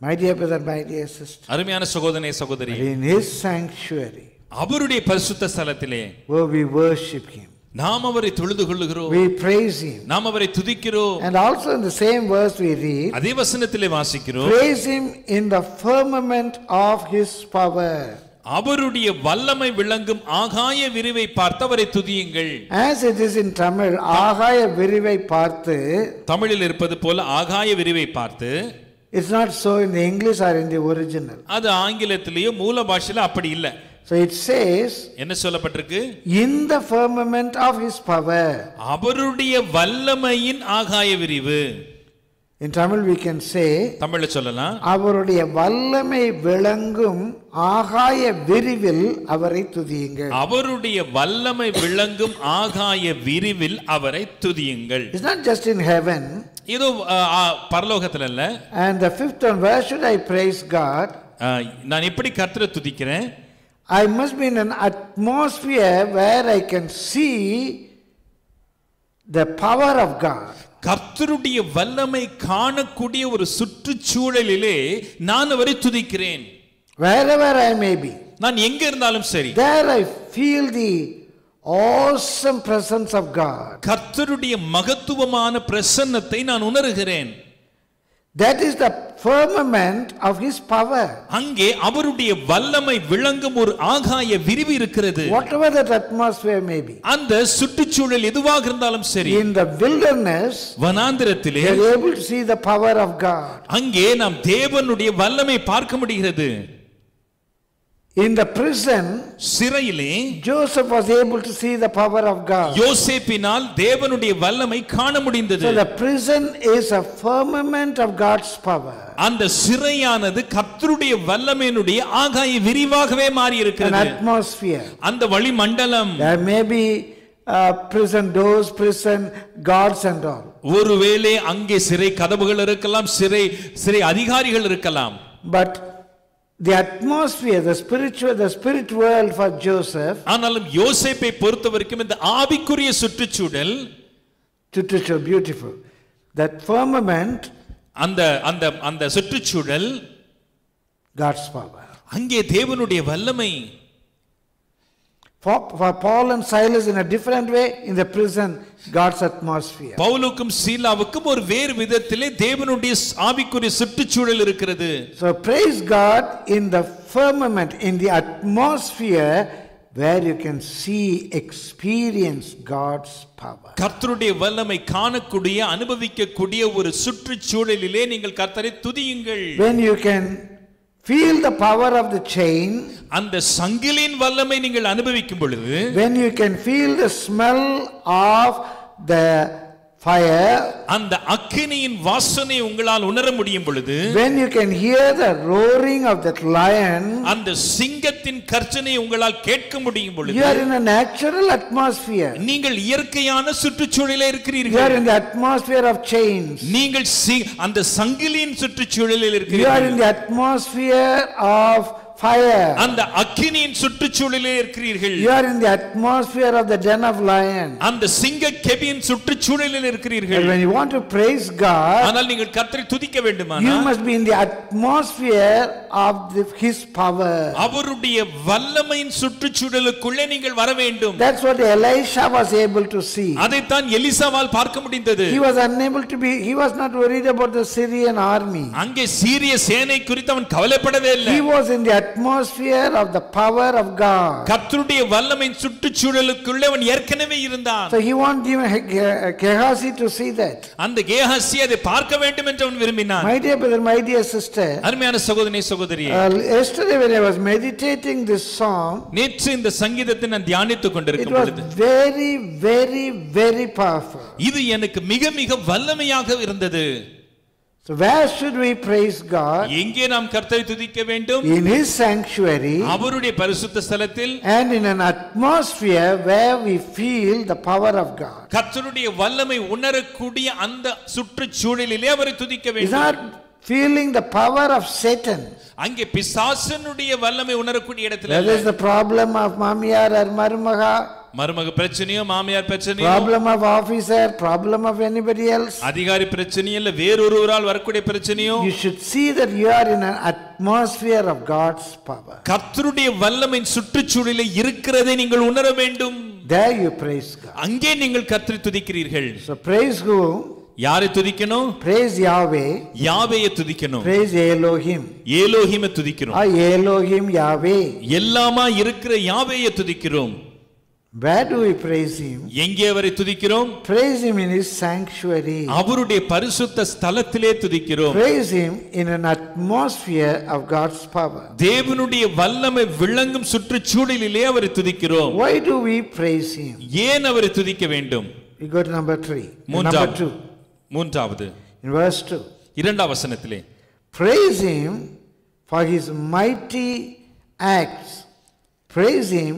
My dear brother, my dear sister, அருமையான சகோதரனே சகோதரி in his sanctuary, அவருடைய பரிசுத்த ஸ்தலத்திலே where we worship him, நாம் அவரை தொழுது கொள்ளுகிறோம் we praise him. நாம் அவரை துதிக்கிறோம் And also in the same verse we read, அதே வசனத்திலே வாசிக்கிறோம் praise him in the firmament of his power. அவருடைய வல்லமை விளங்கும் ஆகாய விரிவை பார்த்து அவரை துதியுங்கள் As it is in Tamil, ஆகாய விரிவை பார்த்து, தமிழில் இருப்பது போல ஆகாய விரிவை பார்த்து it's not so in the English or in the original. அது ஆங்கிலத்திலேயோ மூல பாஷையில அப்படி இல்லை So it says, என்ன சொல்லப்பட்டிருக்கு? In the firmament of his power. அவருடைய வல்லமையின் ஆகாய விரிவு. In Tamil we can say, தமிழ்ல சொல்லலாம். அவருடைய வல்லமை விளங்கும் ஆகாய விரிவில் அவரை துதியுங்கள். அவருடைய வல்லமை விளங்கும் ஆகாய விரிவில் அவரை துதியுங்கள். It's not just in heaven. இதோ பரலோகத்துல இல்ல. And the fifth one, where should I praise God? நான் எப்படி கர்த்தரை துதிக்கிறேன்? I must be in an atmosphere where I can see the power of God. கர்த்தருடைய வல்லமை காணக்கூடிய ஒரு சுற்றுச்சூழலிலே நான் அவரை துதிக்கிறேன் Wherever I may be, நான் எங்க இருந்தாலும் சரி there I feel the awesome presence of God. கர்த்தருடைய மகத்துவமான பிரசன்னத்தை நான் உணர்கிறேன் That is the firmament of His power. அங்கே அவருடைய வல்லமை விளங்கும் ஒரு ஆகாய விரிவு இருக்கிறது Whatever that atmosphere may be. அந்த சுற்றுச்சூழல் எதுவாக இருந்தாலும் சரி In the wilderness, வனாந்திரத்திலே we are able to see the power of God. அங்கே நாம் தேவனுடைய வல்லமை பார்க்க முடிகிறது In the prison, சிறையிலே Joseph was able to see the power of God. யோசேப்பினால் தேவனுடைய வல்லமை காண முடிந்தது So the prison is a firmament of God's power. அந்த சிறையானது கர்த்தருடைய வல்லமையினுடைய ஆகாய விரிவாகவே மாறி An இருக்கிறது atmosphere. அந்த வளிமண்டலம் There may be uh, prison doors, prison guards and all. ஒருவேளை அங்கே சிறை கதவுகள் இருக்கலாம் சிறை சிறை அதிகாரிகள் இருக்கலாம் But the atmosphere, the spiritual, the spirit world for Joseph, ஆனாலும் யோசேப்பை பொறுத்த வரைக்கும் இந்த ஆவிக்குரிய சுற்றுச்சூழல் to beautiful. That firmament, அந்த அந்த அந்த சுற்றுச்சூழல் God's power. அங்கே தேவனுடைய வல்லமை For, Paul and Silas in a different way, in the prison, God's atmosphere. பவுலுக்கும் சீலாவுக்கும் ஒரு வேறு விதத்திலே தேவனுடைய ஆவிக்குரிய சுற்றுச்சூழல் இருக்கிறது So praise God in the firmament, in the atmosphere where you can see, experience God's power. கர்த்தருடைய வல்லமை காணக்கூடிய அனுபவிக்கக்கூடிய ஒரு சுற்றுச்சூழலிலே நீங்கள் கர்த்தரை துதியுங்கள் When you can feel the power of the chain, அந்த சங்கிலின் வல்லமை நீங்கள் அனுபவிக்கும் பொழுது when you can feel the smell of the fire, அந்த அக்கினியின் வாசனை உங்களால் உணர முடியும் பொழுது when you can hear the roaring of that lion, அந்த சிங்கத்தின் கர்ச்சனை உங்களால் கேட்க முடியும் you பொழுது are in a natural atmosphere. நீங்கள் இயற்கையான சுற்றுச்சூழலே You are இருக்கிறீர்கள் in the atmosphere of chains. நீங்கள் அந்த சங்கிலியின் சுற்றுச்சூழலில் You are இருக்கிறீர்கள் in the atmosphere of fire. அந்த அக்கினியின் சுற்றுச்சூழலில் இருக்கிறீர்கள் You are in the atmosphere of the den of lion. அந்த சிங்க கெபியின் சுற்றுச்சூழலில் இருக்கிறீர்கள் when you want to praise God, ஆனால் நீங்கள் கர்த்தரை துதிக்க you வேண்டுமானால் must be in the atmosphere of the, His power. அவருடைய வல்லமையின் சுற்றுச்சூழலுக்குள்ளே நீங்கள் வர வேண்டும் That's what Elisha was able to see. அதைத்தான் எலிசாவால் பார்க்க முடிந்தது He was unable to be, he was not worried about the Syrian army. அங்கே சீரிய சேனை குறித்து அவன் கவலைப்படவே இல்லை He was in the atmosphere of the power of God. கர்த்தருடைய வல்லமையின் சுற்றுச்சூழலுக்குள்ளே அவன் ஏற்கனவே இருந்தான் So he wanted even Ge- Ge- Gehazi to see that. அந்த கேஹாசி அதை பார்க்க வேண்டும் என்று அவன் விரும்பினான் My dear brother, my dear sister, அருமையான சகோதரி சகோதரி uh, yesterday when I was meditating this song, நேற்று இந்த சங்கீதத்தை நான் தியானித்துக் கொண்டிருக்கும் பொழுது very, very, very powerful. இது எனக்கு மிக மிக வல்லமையாக இருந்தது So where should we praise God? எங்கே நாம் கர்த்தரை துதிக்க வேண்டும் In His sanctuary அவருடைய பரிசுத்த ஸ்தலத்தில் and in an atmosphere where we feel the power of God. கர்த்தருடைய வல்லமை உணரக்கூடிய அந்த சுற்றுச்சூழலிலே அவரை துதிக்க வேண்டும் not feeling the power of Satan. அங்கே பிசாசனுடைய வல்லமை உணரக்கூடிய இடத்துல That is the problem of or Marumaga, மருமக பிரச்சனையோ மாமியார் பிரச்சனையோ problem of officer, problem of anybody else. அதிகாரி பிரச்சனையோ இல்ல வேறொருவரால் வரக்கூடிய பிரச்சனையோ You should see that you are in an atmosphere of God's power. கர்த்தருடைய வல்லமையின் சுற்றுச்சூழலில் இருக்கிறதை நீங்கள் உணர வேண்டும் There you praise God. அங்கே நீங்கள் கர்த்தரை துதிக்கிறீர்கள் So praise who? யாரை துதிக்கணும் Praise Yahweh. யாவையை துதிக்கணும் Praise Elohim. ஏலோஹிமை துதிக்கிறோம் Or Elohim Yahweh. எல்லாமா இருக்கிற யாவையை துதிக்கிறோம் Where do we praise Him? எங்கே அவரை துதிக்கிறோம் Praise Him in His sanctuary. அவருடைய பரிசுத்த ஸ்தலத்திலே துதிக்கிறோம் Praise Him in an atmosphere of God's power. தேவனுடைய வல்லமை விளங்கும் சுற்றுச்சூழலிலே அவரை துதிக்கிறோம் Why do we praise Him? ஏன் அவரை துதிக்க வேண்டும் We go to number three. Number மூன்றாவது two. மூன்றாவது In verse two. இரண்டாம் வசனத்திலே Praise Him for His mighty acts. Praise Him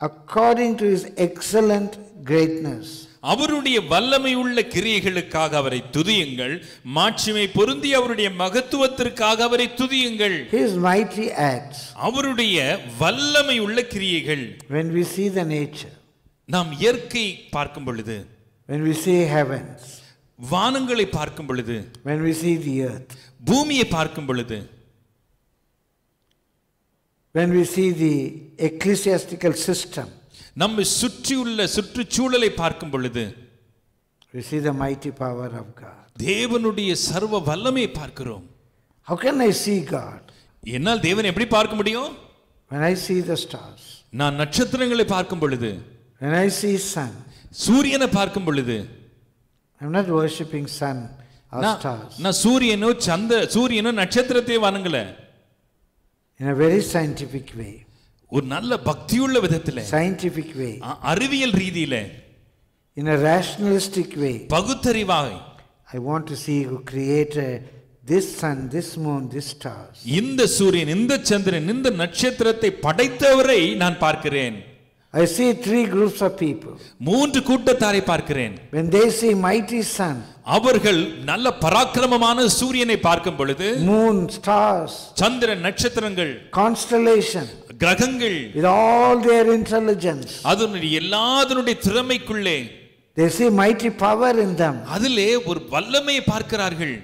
according to His excellent greatness. அவருடைய வல்லமை உள்ள கிரியைகளுக்காக அவரை துதியுங்கள் மாட்சிமை பொருந்தி அவருடைய மகத்துவத்திற்காக அவரை துதியுங்கள் His mighty acts. அவருடைய வல்லமை உள்ள கிரியைகள் When we see the nature, நாம் இயற்கை பார்க்கும் பொழுது when we see heavens, வானங்களை பார்க்கும் பொழுது when we see the earth, பூமியை பார்க்கும் பொழுது when we see the ecclesiastical system, நம்மை சுற்றியுள்ள சுற்றுச்சூழலை பார்க்கும் பொழுது we see the mighty power of God. தேவனுடைய சர்வ வல்லமையை பார்க்கிறோம் How can I see God? என்னால் தேவன் எப்படி பார்க்க முடியும் When I see the stars, நான் நட்சத்திரங்களை பார்க்கும் பொழுது when I see sun, சூரியனை பார்க்கும் பொழுது I'm not worshipping sun or stars. நான் சூரியனோ சந்த சூரியனோ நட்சத்திரத்தையே வணங்கல In a very scientific way. ஒரு நல்ல பக்தியுள்ள விதத்துல Scientific way. அ- அறிவியல் ரீதியில In a rationalistic way. பகுத்தறிவாக I want to see who created this sun, this moon, this stars. இந்த சூரியன் இந்த சந்திரன் இந்த நட்சத்திரத்தை படைத்தவரை நான் பார்க்கிறேன் I see three groups of people. மூன்று கூட்டத்தாரை பார்க்கிறேன் When they see mighty sun, அவர்கள் நல்ல பராக்கிரமமான சூரியனை பார்க்கும் பொழுது moon, stars, சந்திரன் நட்சத்திரங்கள் constellation, கிரகங்கள் with all their intelligence, அதனுடைய எல்லாதனுடைய திறமைக்குள்ளே they see mighty power in them. அதிலே ஒரு வல்லமையை பார்க்கிறார்கள்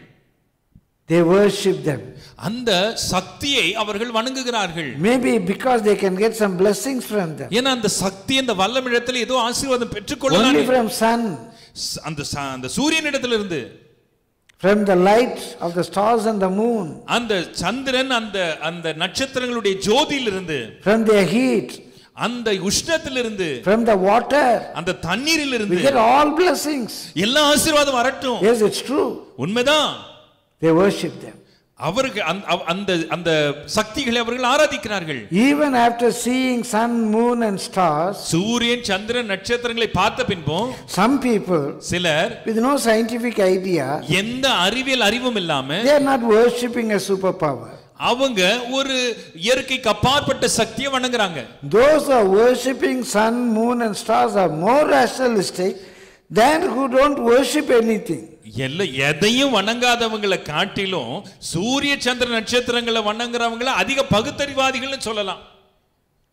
They worship them. அந்த சக்தியை அவர்கள் வணங்குகிறார்கள் Maybe because they can get some blessings from them. ஏன்னா அந்த சக்தி அந்த வல்லமிடத்தில் ஏதோ ஆசீர்வாதம் Only பெற்றுக்கொள்ளலாம் from sun, அந்த அந்த சூரியனிடத்திலிருந்து from the light of the stars and the moon, அந்த சந்திரன் அந்த அந்த நட்சத்திரங்களுடைய ஜோதியிலிருந்து from their heat, அந்த உஷ்ணத்திலிருந்து from the water. அந்த We தண்ணீரிலிருந்து get all blessings. எல்லா ஆசீர்வாதம் வரட்டும் Yes, it's true. உண்மைதான் They worship them. அவர்கள் அந்த- அந்த சக்திகளை அவர்கள் ஆராதிக்கிறார்கள் Even after seeing sun, moon, and stars, Suriyan Chandran நட்சத்திரங்களை பார்த்த பின்பும் some people சிலர் with no scientific idea, எந்த அறிவியல் அறிவும் இல்லாம they are not worshipping a superpower. அவங்க ஒரு இயற்கைக்கு அப்பாற்பட்ட சக்தியை வணங்குறாங்க Those who are worshipping sun, moon, and stars are more rationalistic than who don't worship anything. எல்லா எதையும் வணங்காதவங்களை காட்டிலும் சூரிய சந்திர நட்சத்திரங்களை வணங்குறவங்கள அதிக பகுத்தறிவாதிகள்னு சொல்லலாம்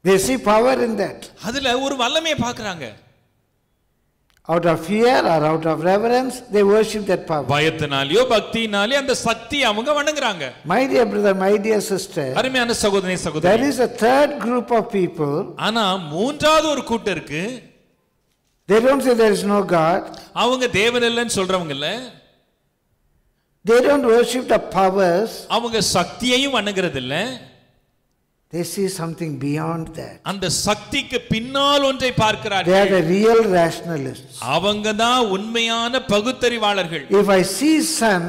They see power in that. அதுல ஒரு வல்லமையை பார்க்கறாங்க Out of fear or out of reverence, they worship that power. பயத்தினாலேயோ பக்தினாலே அந்த சக்தி அவங்க வணங்குறாங்க My dear brother, my dear sister, அருமையான சகோதரி there சகோதரி is a third group of people. ஆனா மூன்றாவது ஒரு கூட்டம் இருக்கு They don't say there is no God. அவங்க தேவன் இல்லைன்னு சொல்றவங்க இல்ல They don't worship the powers. அவங்க சக்தியையும் வணங்குறது இல்ல They see something beyond that. அந்த சக்திக்கு பின்னால் ஒன்றை They are பார்க்கிறார்கள் the real rationalists. அவங்க தான் உண்மையான பகுத்தறிவாளர்கள் If I see sun,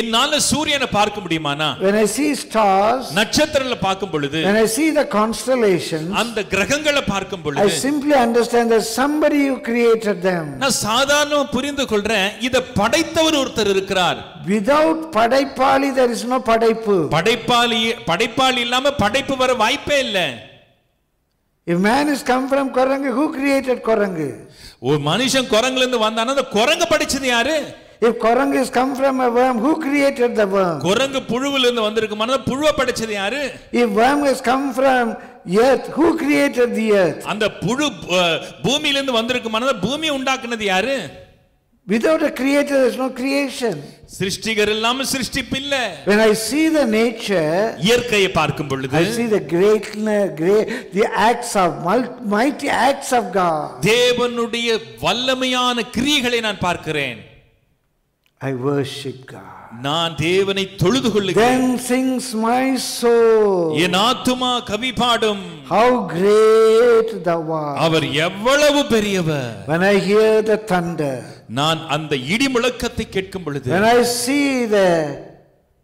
என்னால சூரியனை பார்க்க முடியுமானா when I see stars, நட்சத்திரங்களை பார்க்கும் பொழுது when I see the constellations, அந்த கிரகங்களை பார்க்கும் I பொழுது simply understand that somebody who created them. நான் சாதாரண புரிந்து கொள்றேன் இத படைத்தவர் ஒருத்தர் இருக்கிறார் Without Padaipali, there is no Padaipu. படைப்பாளி படைப்பாளி இல்லாம படைப்பு வர வாய்ப்பே இல்ல If man is come from Korangu, who created Korangu? ஒரு மனுஷன் குரங்குல இருந்து வந்தானா அந்த குரங்க படிச்சது யாரு If Korangas come from a worm, who created the worm? குரங்கு புழுவிலிருந்து வந்திருக்குமானா புழுவை படைச்சது யாரு If worm has come from earth, who created the earth? அந்த புழு அஹ், பூமியிலிருந்து வந்திருக்குமானா பூமியை உண்டாக்குனது யாரு Without a creator, there is no creation. சிருஷ்டிகர் இல்லாம சிருஷ்டிப்பு இல்ல When I see the nature, இயற்கையை பார்க்கும் பொழுது I see the great, great the acts of mighty acts of God. தேவனுடைய வல்லமையான கிரியைகளை நான் பார்க்கிறேன் I worship God. நான் தேவனை தொழுது கொள்ளுகிறேன் Then sings my soul, என் ஆத்துமா கவி பாடும் How great thou art. அவர் எவ்வளவு பெரியவர் When I hear the thunder, நான் அந்த இடி முழக்கத்தை கேட்கும் பொழுது when I see the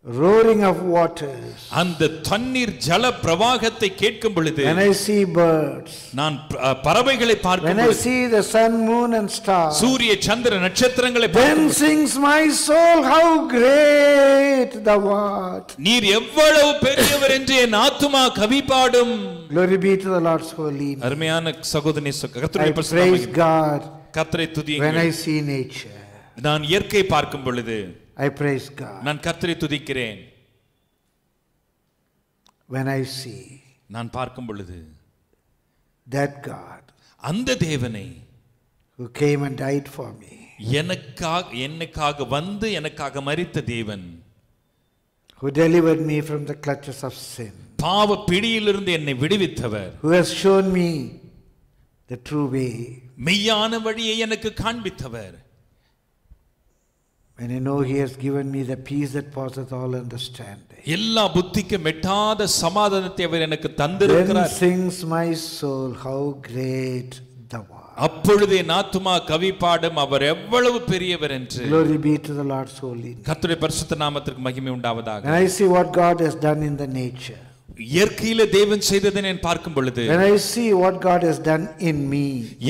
roaring of waters, அந்த தண்ணீர் ஜல பிரவாகத்தை கேட்கும் பொழுது when I see birds, நான் பறவைகளை when பார்க்கும் I பொழுது see the sun, moon, and stars, சூரிய சந்திர நட்சத்திரங்களை பார்க்கும் then sings my soul, How great thou art. நீர் எவ்வளவு பெரியவர் என்று என் ஆத்துமா கவி பாடும் Glory be to the Lord's holy name. அருமையான சகோதரி I கர்த்தருடைய praise பரிசுத்த God கர்த்தரை when துதியுங்கள் I see nature. நான் இயற்கை பார்க்கும் பொழுது I praise God நான் கர்த்தரை துதிக்கிறேன் when I see நான் பார்க்கும் பொழுது that God அந்த தேவனை who came and died for me, எனக்காக எனக்காக வந்து எனக்காக மரித்த தேவன் who delivered me from the clutches of sin, பாவ பிடியிலிருந்து என்னை விடுவித்தவர் who has shown me the true way. மெய்யான வழியை எனக்கு காண்பித்தவர் When I know He has given me the peace that passeth all understanding. எல்லா புத்திக்கு மெட்டாத சமாதானத்தை அவர் எனக்கு Then தந்திருக்கிறார் sings my soul, How great thou art. அப்பொழுது என் ஆத்துமா கவி பாடும் அவர் எவ்வளவு பெரியவர் என்று Glory be to the Lord's holy name. கர்த்தருடைய பரிசுத்த நாமத்திற்கு மகிமை உண்டாவதாக When I see what God has done in the nature, இயற்கையில தேவன் செய்ததை நான் பார்க்கும் பொழுது when I see what God has done in me,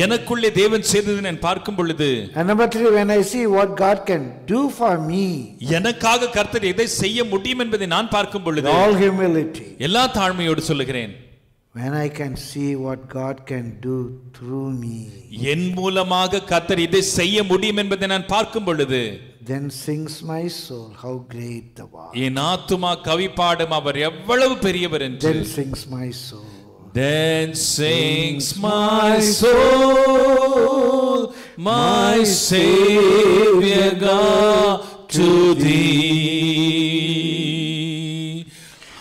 எனக்குள்ளே தேவன் செய்ததை நான் பார்க்கும் பொழுது and number three, when I see what God can do for me, எனக்காக கர்த்தர் எதை செய்ய முடியும் என்பதை நான் பார்க்கும் பொழுது all humility, எல்லா தாழ்மையோடு சொல்லுகிறேன். When I can see what God can do through me, என் மூலமாக கர்த்தர் இதை செய்ய முடியும் என்பதை நான் பார்க்கும் பொழுது then sings my soul, How great thou art. என் ஆத்துமா கவி பாடும் அவர் எவ்வளவு பெரியவர் என்று Then sings my soul. Then sings my soul, my Savior God, to thee.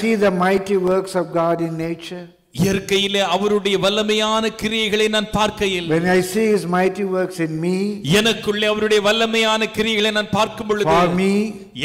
See the mighty works of God in nature, இயற்கையிலே அவருடைய வல்லமையான கிரியைகளை நான் பார்க்கையில் when I see His mighty works in me, எனக்குள்ளே அவருடைய வல்லமையான கிரியைகளை நான் பார்க்கும் பொழுது for me,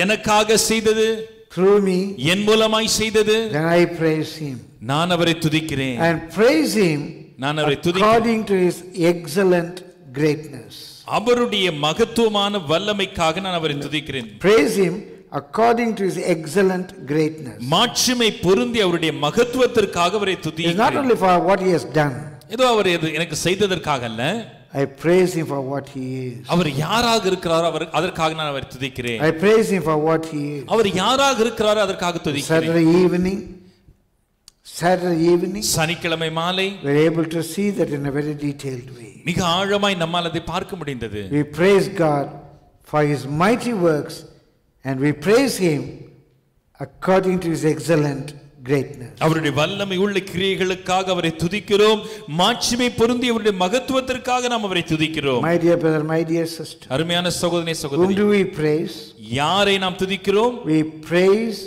எனக்காக செய்தது through me, என் மூலமாய் செய்தது then I praise Him. நான் அவரை துதிக்கிறேன் And praise Him நான் அவரை துதிக்கிறேன் according to His excellent greatness. அவருடைய மகத்துவமான வல்லமைக்காக நான் அவரை துதிக்கிறேன் Praise Him according to His excellent greatness. மாட்சிமை பொருந்தி அவருடைய மகத்துவத்திற்காக அவரை It's not துதிக்கிறேன் only for what He has done, ஏதோ அவர் எனக்கு செய்ததற்காக அல்ல I praise Him for what He is. அவர் யாராக இருக்கிறாரோ அவர் அதற்காக நான் அவரை துதிக்கிறேன் I praise Him for what He is. அவர் யாராக இருக்கிறாரோ அதற்காக துதிக்கிறேன் Saturday evening, Saturday evening, சனிக்கிழமை மாலை we're able to see that in a very detailed way. மிக ஆழமாய் நம்மால் அதை பார்க்க முடிந்தது We praise God for His mighty works and we praise Him according to His excellent greatness. அவருடைய வல்லமை உள்ள கிரியைகளுக்காக அவரை துதிக்கிறோம் மாட்சிமை பொருந்தி அவருடைய மகத்துவத்திற்காக நாம் அவரை துதிக்கிறோம் My dear brother, my dear sister, அருமையான சகோதரனே whom சகோதரி do we praise? யாரை நாம் துதிக்கிறோம் We praise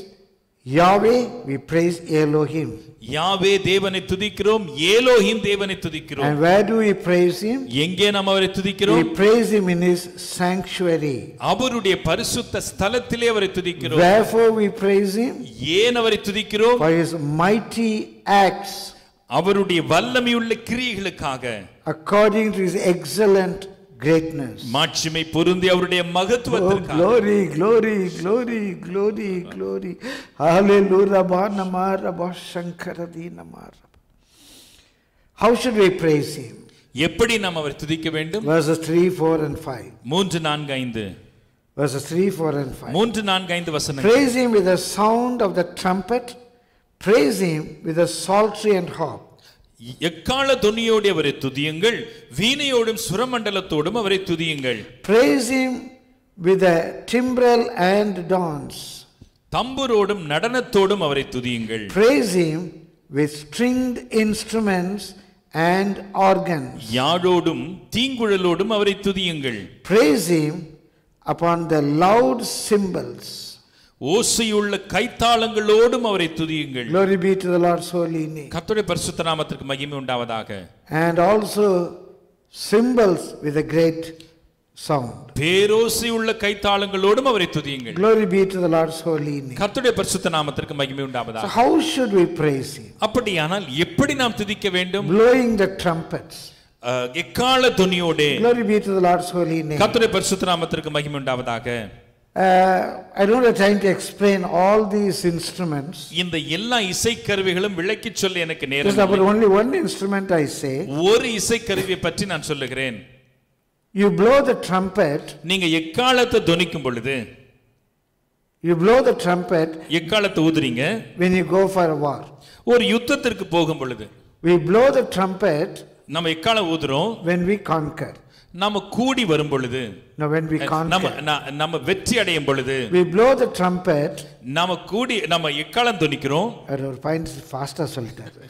Yahweh, we praise Elohim. Yahweh தேவனை துதிக்கிறோம் ஏலோஹிம் தேவனை துதிக்கிறோம் And where do we praise him? எங்கே நாம் அவரை துதிக்கிறோம் We praise him in his sanctuary. அவருடைய பரிசுத்த ஸ்தலத்திலே அவரை துதிக்கிறோம் Wherefore we praise him? ஏன் அவரை துதிக்கிறோம் For his mighty acts அவருடைய வல்லமையுள்ள கிரியைகளுக்காக according to his excellent greatness. மாட்சிமை பொருந்தி அவருடைய Oh, மகத்துவத்திற்காக glory, glory, glory, glory, glory. Hallelujah. Namah Rabah Shankaradi Namah How should we praise him? எப்படி நாம் அவரை துதிக்க வேண்டும் Verses 3, 4, and 5. மூன்று நான்கு ஐந்து Verses 3, 4, and 5. மூன்று நான்கு ஐந்து வசனங்கள் Praise him with the sound of the trumpet. Praise him with the psaltery and harp. எக்கால துணியோடு அவரை துதியுங்கள் வீணையோடும் சுரமண்டலத்தோடும் அவரை துதியுங்கள் Praise him with the timbrel and dance. தம்புரோடும் நடனத்தோடும் அவரை துதியுங்கள் Praise him with stringed instruments and organs. யாழோடும் தீங்குழலோடும் அவரை துதியுங்கள் Praise him upon the loud cymbals. ஓசையுள்ள கைத்தாளங்களோடும் அவரை துதியுங்கள் Glory be to the Lord's holy name. கர்த்தருடைய பரிசுத்த நாமத்திற்கு மகிமை உண்டாவதாக And also cymbals with a great sound. பேரோசை உள்ள கைத்தாளங்களோடும் அவரை துதியுங்கள் Glory be to the Lord's holy name. கர்த்தருடைய பரிசுத்த நாமத்திற்கு மகிமை So உண்டாவதாக how should we praise him? அப்படியானால் எப்படி நாம் துதிக்க வேண்டும் Blowing the trumpets. எக்கால துணியோடு Glory be to the Lord's holy name. கர்த்தருடைய பரிசுத்த நாமத்திற்கு மகிமை உண்டாவதாக Uh, I don't have time to explain all these instruments. இந்த எல்லா இசைக்கருவிகளும் விளக்கிச் சொல்ல எனக்கு நேரம் இல்லை. only one instrument I say. ஒரு இசைக்கருவியை பற்றி நான் சொல்லுகிறேன் You blow the trumpet, நீங்க எக்காலத்தை துணிக்கும் பொழுது you blow the trumpet எக்காலத்தை ஊதுறீங்க when you go for a war. ஒரு யுத்தத்திற்கு போகும் பொழுது We blow the trumpet நம்ம எக்காலம் ஊதுறோம் when we conquer. நாம கூடி வரும் பொழுது Now, when we நம்ம conquer, நா- நம்ம வெற்றி அடையும் பொழுது we blow the trumpet. நாம கூடி நம்ம எக்காலம் துணிக்கிறோம். ஒரு பாயிண்ட் ஃபாஸ்டா சொல்லிட்டாரு.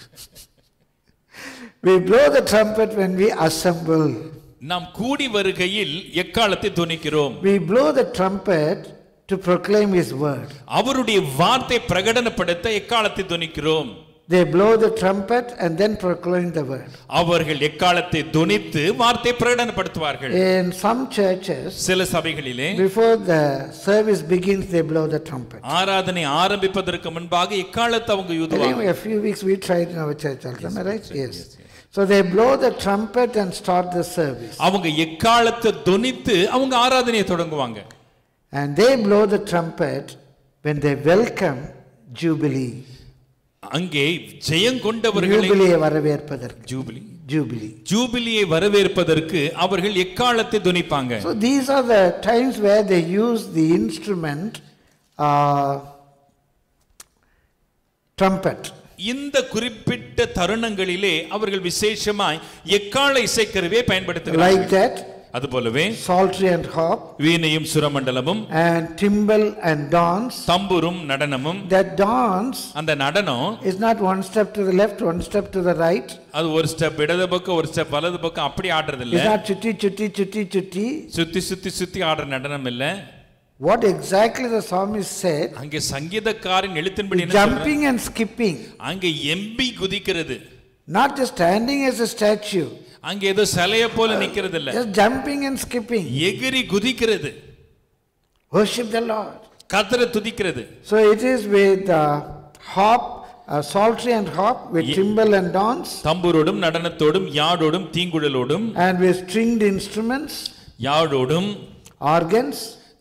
We blow the trumpet when we assemble. நாம் கூடி வருகையில் எக்காலத்தை துணிக்கிறோம்? We blow the trumpet to proclaim his word. அவருடைய வார்த்தை பிரகடனப்படுத்த எக்காலத்தை துணிக்கிறோம்? they blow the trumpet and then proclaim the word அவர்கள் எக்காலத்தை துணித்து வார்த்தை பிரகடனப்படுத்துவார்கள் in some churches சில சபைகளிலே before the service begins they blow the trumpet ஆராதனை ஆரம்பிப்பதற்கு முன்பாக எக்காலத்தை அவங்க I think யூதுவாங்க a few weeks we tried in our church also, am I right? Yes. So they blow the trumpet and start the service. அவங்க எக்காலத்தை துணித்து அவங்க ஆராதனையை தொடங்குவாங்க And they blow the trumpet when they welcome Jubilee. அங்கே ஜெயம் கொண்டவர்களை வரவேற்பதற்கு jubilee Jubilee. ஜூபிலியை வரவேற்பதற்கு அவர்கள் எக்காலத்தை துணிப்பாங்க So these are the times where they use the instrument uh, trumpet. இந்த குறிப்பிட்ட தருணங்களிலே அவர்கள் விசேஷமாய் எக்கால இசைக்கருவியை பயன்படுத்துகிறார்கள் Like that, அதுபோலவே psaltery and harp, வீணையும் சுரமண்டலமும் and timbrel and dance. தம்புரும் நடனமும் That dance அந்த நடனம் is not one step to the left, one step to the right. அது ஒரு ஸ்டெப் இடது பக்கம் ஒரு ஸ்டெப் வலது பக்கம் அப்படி ஆடுறது இல்ல not chutti, chutti, chutti, chutti. சுத்தி சுத்தி சுத்தி ஆடுற நடனம் இல்ல What exactly the psalmist said, அங்கே சங்கீதக்காரன் எழுத்தின்படி என்ன jumping and skipping, அங்கே எம்பி குதிக்கிறது not just standing as a statue, அங்கே ஏதோ சிலைய போல நிக்கிறது இல்ல jumping and skipping. எகிரி குதிக்கிறது Worship the Lord. கத்தரை துதிக்கிறது So it is with uh, harp, uh, psaltery and harp, with Ye- timbrel and dance, தம்புரோடும் நடனத்தோடும் யாழோடும் தீங்குழலோடும் and with stringed instruments, யாழோடும் organs,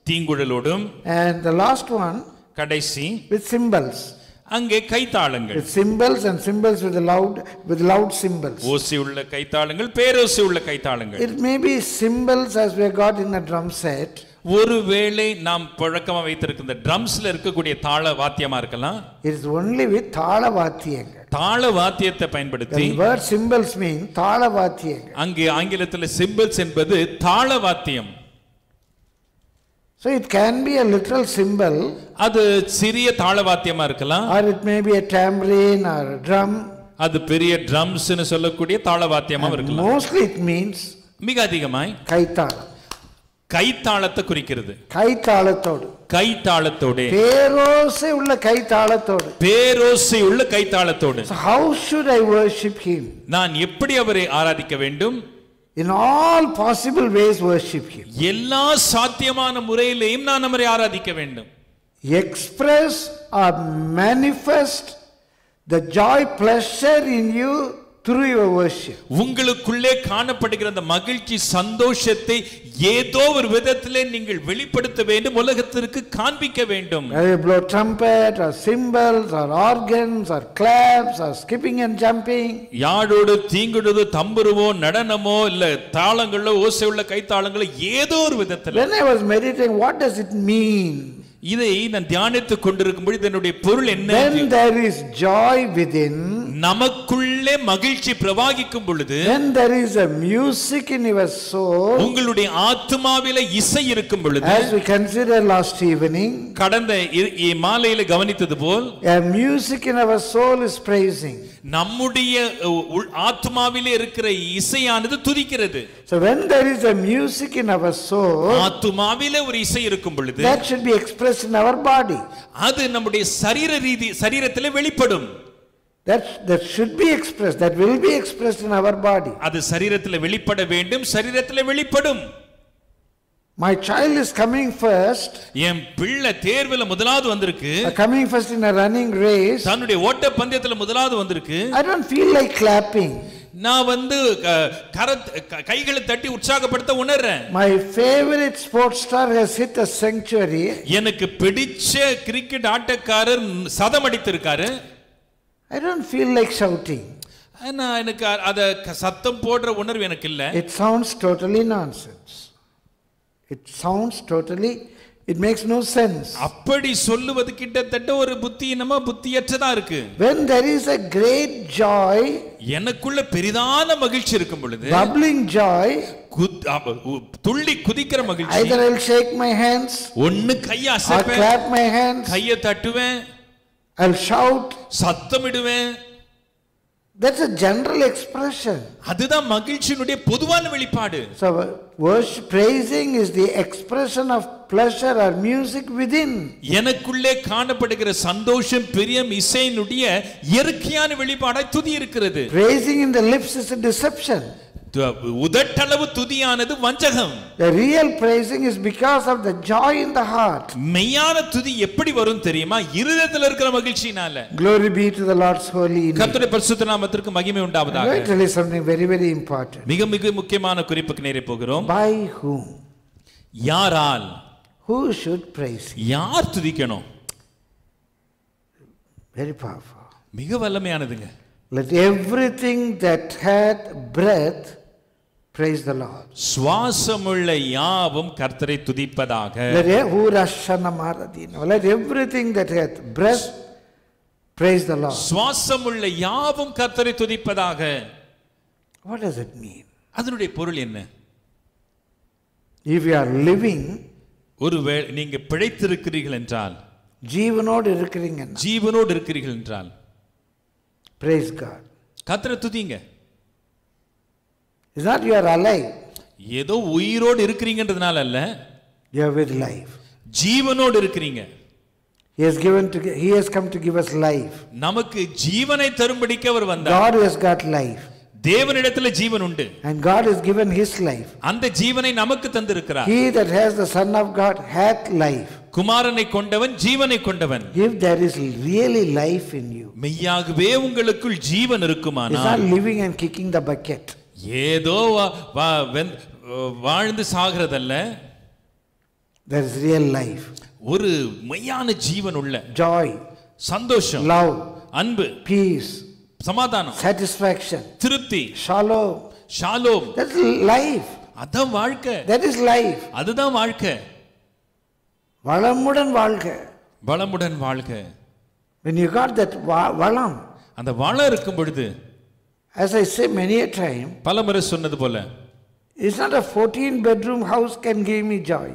தீங்குழலோடும் and the last one கடைசி with cymbals. அங்கே கைத்தாளங்கள் cymbals and cymbals with loud, with loud cymbals. ஓசை உள்ள கைத்தாளங்கள் பேரோசை உள்ள கைத்தாளங்கள் It may be cymbals as we got in a drum set, ஒருவேளை நாம் பழக்கமா வைத்திருக்கிற ட்ரம்ஸ்ல இருக்கக்கூடிய தாள வாத்தியமா இருக்கலாம் it is only with thala vaathiyangal. தாள வாத்தியத்தை பயன்படுத்தி The word cymbals mean thala vaathiyangal. அங்கே ஆங்கிலத்தில் சிம்பிள்ஸ் என்பது தாள வாத்தியம் So it can be a literal cymbal அது சிறிய தாள வாத்தியமா இருக்கலாம். Or it may be a tambourine or a drum. அது பெரிய ட்ரம்ஸ்னு சொல்லக்கூடிய தாள வாத்தியமா இருக்கலாம். Mostly it means மிக அதிகமாய் kaitala. கைத்தாளத்தை குறிக்கிறது. கைத்தாளத்தோடு. கைத்தாளத்தோட. பேரோசை உள்ள கைத்தாளத்தோடு. பேரோசை உள்ள கைத்தாளத்தோடு. How should I worship him? நான் எப்படி அவரை ஆராதிக்க வேண்டும்? In all possible ways worship him. எல்லா சாத்தியமான முறையிலேயும் நான் அவரை ஆராதிக்க வேண்டும் Express or manifest the joy, pleasure in you through your worship. உங்களுக்குள்ளே காணப்படுகிற அந்த மகிழ்ச்சி சந்தோஷத்தை ஏதோ ஒரு விதத்திலே நீங்கள் வெளிப்படுத்த வேண்டும் உலகத்திற்கு காண்பிக்க வேண்டும் blow trumpet or cymbals or organs or claps or skipping and jumping. யாழோடு தீங்குடுதோ தம்புருவோ நடனமோ இல்ல தாளங்களோ ஓசை உள்ள கைத்தாளங்களோ ஏதோ ஒரு விதத்துல When I was meditating, what does it mean? இதை நான் தியானித்துக் கொண்டிருக்கும்போது இதனுடைய பொருள் என்ன When there is joy within, நமக்குள்ளே மகிழ்ச்சி பிரவாகிக்கும் பொழுது when there is a music in your soul, உங்களுடைய ஆத்மாவில இசை இருக்கும் பொழுது as we considered last evening, கடந்த மாலையில கவனித்தது போல் a music in our soul is praising. நம்முடைய ஆத்மாவிலே இருக்கிற இசையானது துதிக்கிறது So when there is a music in our soul, ஆத்மாவிலே ஒரு இசை இருக்கும் பொழுது that should be expressed in our body. அது நம்முடைய சரீர ரீதி சரீரத்திலே வெளிப்படும் That, that should be expressed, that will be expressed in our body. அது சரீரத்திலே வெளிப்பட வேண்டும் சரீரத்திலே வெளிப்படும் My child is coming first, என் பிள்ளை தேர்வுல முதலாவது வந்திருக்கு uh, coming first in a running race. தன்னுடைய ஓட்ட பந்தயத்துல முதலாவது வந்திருக்கு I don't feel like clapping. நான் வந்து கைகளை தட்டி உற்சாகப்படுத்த உணர்றேன் My favorite sports star has hit a century. எனக்கு பிடிச்ச கிரிக்கெட் ஆட்டக்காரர் சதம் அடித்திருக்காரு I don't feel like shouting. ஆனா எனக்கு அத சத்தம் போடுற உணர்வு எனக்கு இல்ல It sounds totally nonsense. It sounds totally, it makes no sense. அப்படி சொல்லுவது கிட்டத்தட்ட ஒரு புத்தியினமா புத்தியற்றதா இருக்கு When there is a great joy, எனக்குள்ள பெரிதான மகிழ்ச்சி இருக்கும் பொழுது bubbling joy, துள்ளி குதிக்கிற மகிழ்ச்சி either I'll shake my hands ஒண்ணு கைய or அசைப்பேன் clap my hands, கைய தட்டுவேன் I'll shout. சத்தமிடுவேன் That's a general expression. அதுதான் மகிழ்ச்சியினுடைய பொதுவான வெளிப்பாடு So, worship, praising is the expression of pleasure or music within. எனக்குள்ளே காணப்படுகிற சந்தோஷம் பிரியம் இசையினுடைய இயற்கையான வெளிப்பாடாய் துதி இருக்கிறது Praising in the lips is a deception. து- உதட்டளவு துதியானது வஞ்சகம் The real praising is because of the joy in the heart. மெய்யான துதி எப்படி வரும் தெரியுமா இருதயத்துல இருக்கிற மகிழ்ச்சினால Glory be to the Lord's holy name. கர்த்தருடைய பரிசுத்த நாமத்திற்கு மகிமை உண்டாவதாக tell you something very, very important. மிக மிக முக்கியமான குறிப்புக்கு நேரே போகிறோம் By whom? யாரால் Who should praise? யார் துதிக்கணும் Very powerful. மிக வல்லமையானதுங்க Let everything that hath breath praise the Lord. சுவாசமுள்ள யாவும் கர்த்தரை துதிப்பதாக Let e-. Let everything that hath breath praise the Lord. சுவாசமுள்ள யாவும் கர்த்தரை துதிப்பதாக What does it mean? அதனுடைய பொருள் என்ன If you are living, ஒருவேளை நீங்க பிழைத்திருக்கிறீர்கள் என்றால் ஜீவனோடு இருக்கிறீங்கன்னா ஜீவனோடு இருக்கிறீர்கள் என்றால் praise God. கர்த்தரை துதிங்க It's not you are alive, ஏதோ உயிரோடு இருக்கிறீங்கன்றதுனால அல்ல you are with life. ஜீவனோடு இருக்கிறீங்க He has given to He has come to give us life. நமக்கு ஜீவனை தரும்படிக்கு அவர் வந்தார் God has got life. தேவனிடத்துல ஜீவன் உண்டு And God has given His life. அந்த ஜீவனை நமக்கு தந்திருக்கிறார் He that has the Son of God hath life. குமாரனை கொண்டவன் ஜீவனை கொண்டவன் If there is really life in you, மெய்யாகவே உங்களுக்குள் ஜீவன் இருக்குமானால் not living and kicking the bucket. ஏதோ வாழ்ந்து சாகிறதல்ல There is real life, ஒரு மெய்யான ஜீவன் உள்ள joy, சந்தோஷம் love, அன்பு peace, சமாதானம் satisfaction, திருப்தி shalom. Shalom That's life. அதான் வாழ்க்கை That is life. அதுதான் வாழ்க்கை வளமுடன் வாழ்க. வளமுடன் வாழ்க When you got that valam, அந்த வளம் இருக்கும் பொழுது as I say many a time, பல முறை சொன்னது போல it's not a 14 bedroom house can give me joy.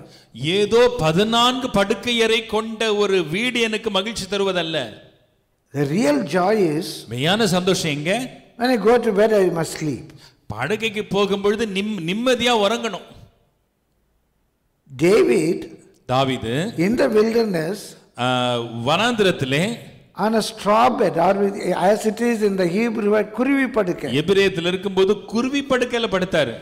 ஏதோ பதினான்கு படுக்கை அறை கொண்ட ஒரு வீடு எனக்கு மகிழ்ச்சி தருவதல்ல The real joy is மெய்யான சந்தோஷம் எங்க when I go to bed, I must sleep. படுக்கைக்கு போகும் பொழுது நிம் நிம்மதியா உறங்கணும் David தாவீது in the wilderness வனாந்திரத்திலே on a straw bed, or with, as it is in the Hebrew word, குருவி படுக்கை. எபிரேயத்தில் இருக்கும்போது குருவி படுக்கையில படுத்தாரு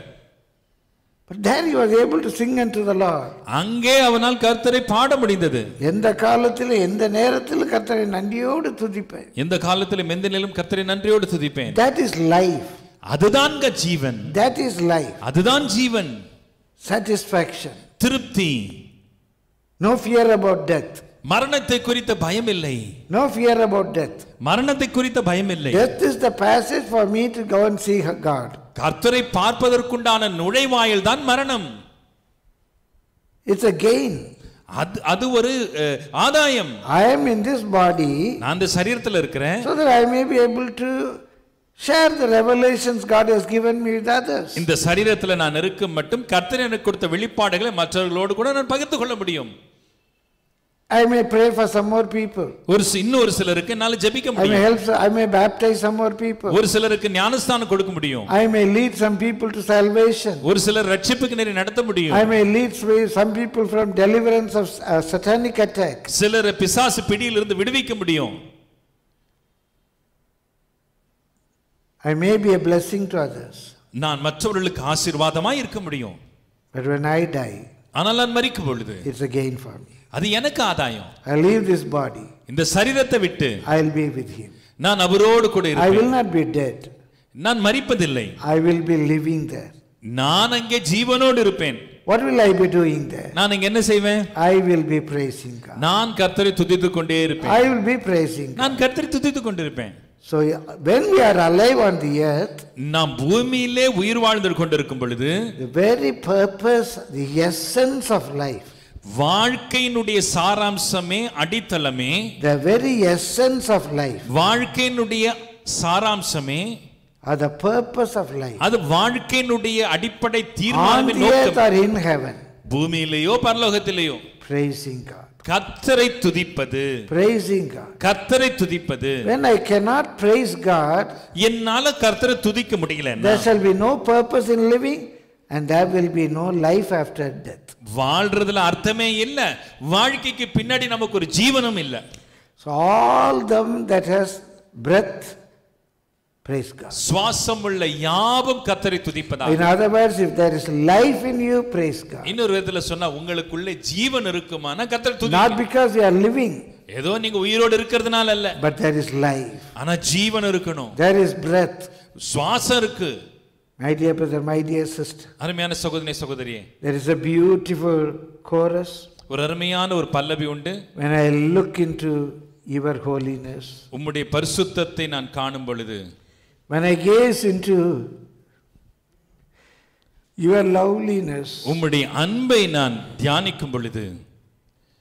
But there he was able to sing unto the Lord. அங்கே அவனால் கர்த்தரை பாட முடிந்தது எந்த காலத்தில் எந்த நேரத்தில் கர்த்தரை நன்றியோடு துதிப்பேன் எந்த காலத்திலும் எந்த நிலையிலும் கர்த்தரை நன்றியோடு துதிப்பேன் That is life. அதுதான்ங்க Jeevan That is life. அதுதான் ஜீவன் Satisfaction. திருப்தி No fear about death. மரணத்தை குறித்த பயம் இல்லை No fear about death. மரணத்தை குறித்த பயம் இல்லை Death is the passage for me to go and see God. கர்த்தரை பார்ப்பதற்குண்டான நுழைவாயில் தான் மரணம் It's a gain. அது அது ஒரு ஆதாயம் I am in this body நான் அந்த சரீரத்தில் இருக்கிறேன் so that I may be able to share the revelations God has given me with others. இந்த சரீரத்தில் நான் இருக்கும் மட்டும் கர்த்தர் எனக்கு கொடுத்த வெளிப்பாடுகளை மற்றவர்களோடு கூட நான் பகிர்ந்து கொள்ள முடியும் I may pray for some more people. ஒரு இன்னொரு சிலருக்கு என்னால ஜெபிக்க I may முடியும் help, I may baptize some more people. ஒரு சிலருக்கு ஞானஸ்தானம் கொடுக்க முடியும் I may lead some people to salvation. ஒரு சிலர் ரட்சிப்புக்கு நேரி நடத்த முடியும் I may lead some people from deliverance of uh, satanic attack. சிலர் பிசாசு பிடியிலிருந்து விடுவிக்க முடியும் I may be a blessing to others. நான் மற்றவர்களுக்கு ஆசீர்வாதமாய் இருக்க முடியும் But when I die, ஆனால் நான் மறிக்கும் பொழுது it's a gain for me. அது எனக்கு ஆதாயம் I leave this body, இந்த சரீரத்தை விட்டு I'll be with Him. நான் அவரோடு கூட I இருப்பேன் will not be dead, நான் மறிப்பதில்லை I will be living there. நான் அங்கே ஜீவனோடு இருப்பேன் What will I be doing there? நான் இங்க என்ன செய்வேன் I will be praising God. நான் கர்த்தரை துதித்துக் கொண்டே இருப்பேன் I will be praising God. நான் கர்த்தரை துதித்துக் கொண்டிருப்பேன் So when we are alive on the earth, நாம் பூமியிலே உயிர் வாழ்ந்து கொண்டிருக்கும் பொழுது the very purpose, the essence of life, வாழ்க்கையினுடைய சாராம்சமே அடித்தளமே the very essence of life, வாழ்க்கையினுடைய சாராம்சமே the purpose of life, அது வாழ்க்கையினுடைய அடிப்படை தீர்மானமே பூமியிலேயோ பரலோகத்திலேயோ praising God. கர்த்தரை துதிப்பது Praising God. கர்த்தரை துதிப்பது When I cannot praise God, என்னால கர்த்தரை துதிக்க முடியல there shall be no purpose in living and there will be no life after death. வாழ்றதுல அர்த்தமே இல்ல வாழ்க்கைக்கு பின்னாடி நமக்கு ஒரு ஜீவனம் இல்ல So all them that has breath, praise God. சுவாசம் உள்ள யாவும் கர்த்தரை In துதிப்பதாக other words, if there is life in you, praise God. இன்னொரு விதத்துல சொன்னா உங்களுக்குள்ளே ஜீவன் இருக்குமானா கர்த்தரை Not துதி because you are living, ஏதோ நீங்க உயிரோடு இருக்கிறதுனால அல்ல but there is life. ஆனா ஜீவன் இருக்கணும் There is breath. சுவாசம் இருக்கு My dear brother, my dear sister, அருமையான சகோதரி சகோதரியே there is a beautiful chorus. ஒரு அருமையான ஒரு பல்லவி உண்டு When I look into your holiness, உம்முடைய பரிசுத்தத்தை நான் காணும் பொழுது when I gaze into your loveliness, உம்முடைய அன்பை நான் தியானிக்கும் பொழுது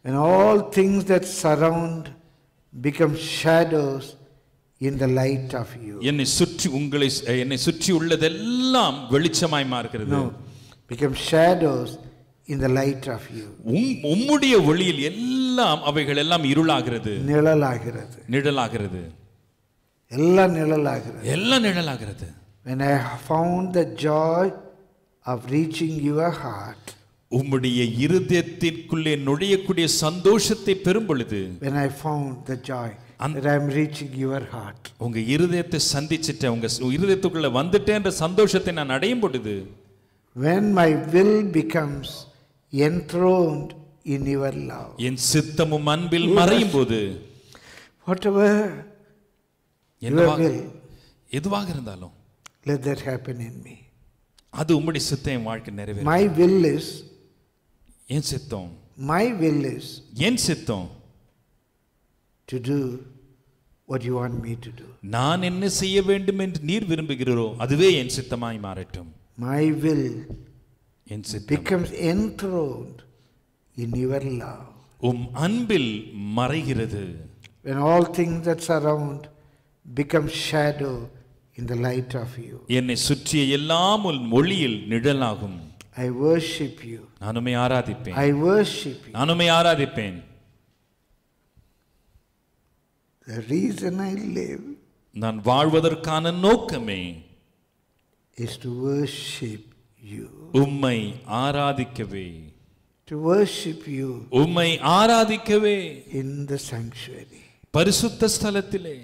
when all things that surround become shadows in the light of you. என்னை சுற்றி உங்களை என்னை சுற்றி உள்ளதெல்லாம் வெளிச்சமாய் மாறுகிறது No, become shadows in the light of you. உம்- உம்முடைய ஒளியில் எல்லாம் அவைகள் எல்லாம் இருளாகிறது நிழலாகிறது நிழலாகிறது எல்லாம் நிழலாகிறது. எல்லாம் நிழலாகிறது. When I found the joy of reaching your heart, உம்முடைய இருதயத்திற்குள்ளே நுழையக்கூடிய சந்தோஷத்தை பெறும் பொழுது when I found the joy that I am reaching your heart, உங்க இருதயத்தை சந்திச்சிட்டேன் உங்க இருதயத்துக்குள்ள வந்துட்டேன்ற சந்தோஷத்தை நான் அடையும் பொழுது when my will becomes enthroned in your love, என் சித்தமும் அன்பில் மறையும் போது whatever என்னவாக-. எதுவாக இருந்தாலும் let that happen in me. அது உம்முடைய சித்தம் என் வாழ்க்கை நிறைவேறும் My will is, என் சித்தம் my will is என் சித்தம் to do what you want me to do. நான் என்ன செய்ய வேண்டும் என்று நீர் விரும்புகிறீரோ அதுவே என் சித்தமாய் மாறட்டும் My will என் சித்தம் becomes enthroned in your love. Um Anbil மறைகிறது When all things that surround become shadow in the light of you. என்னை சுற்றிய எல்லாம் உன் ஒளியில் நிழலாகும் I worship you. நானுமே ஆராதிப்பேன் I worship you. நானுமே ஆராதிப்பேன் The reason I live நான் வாழ்வதற்கான நோக்கமே is to worship you, உம்மை ஆராதிக்கவே to worship you உம்மை ஆராதிக்கவே in the sanctuary, பரிசுத்த ஸ்தலத்திலே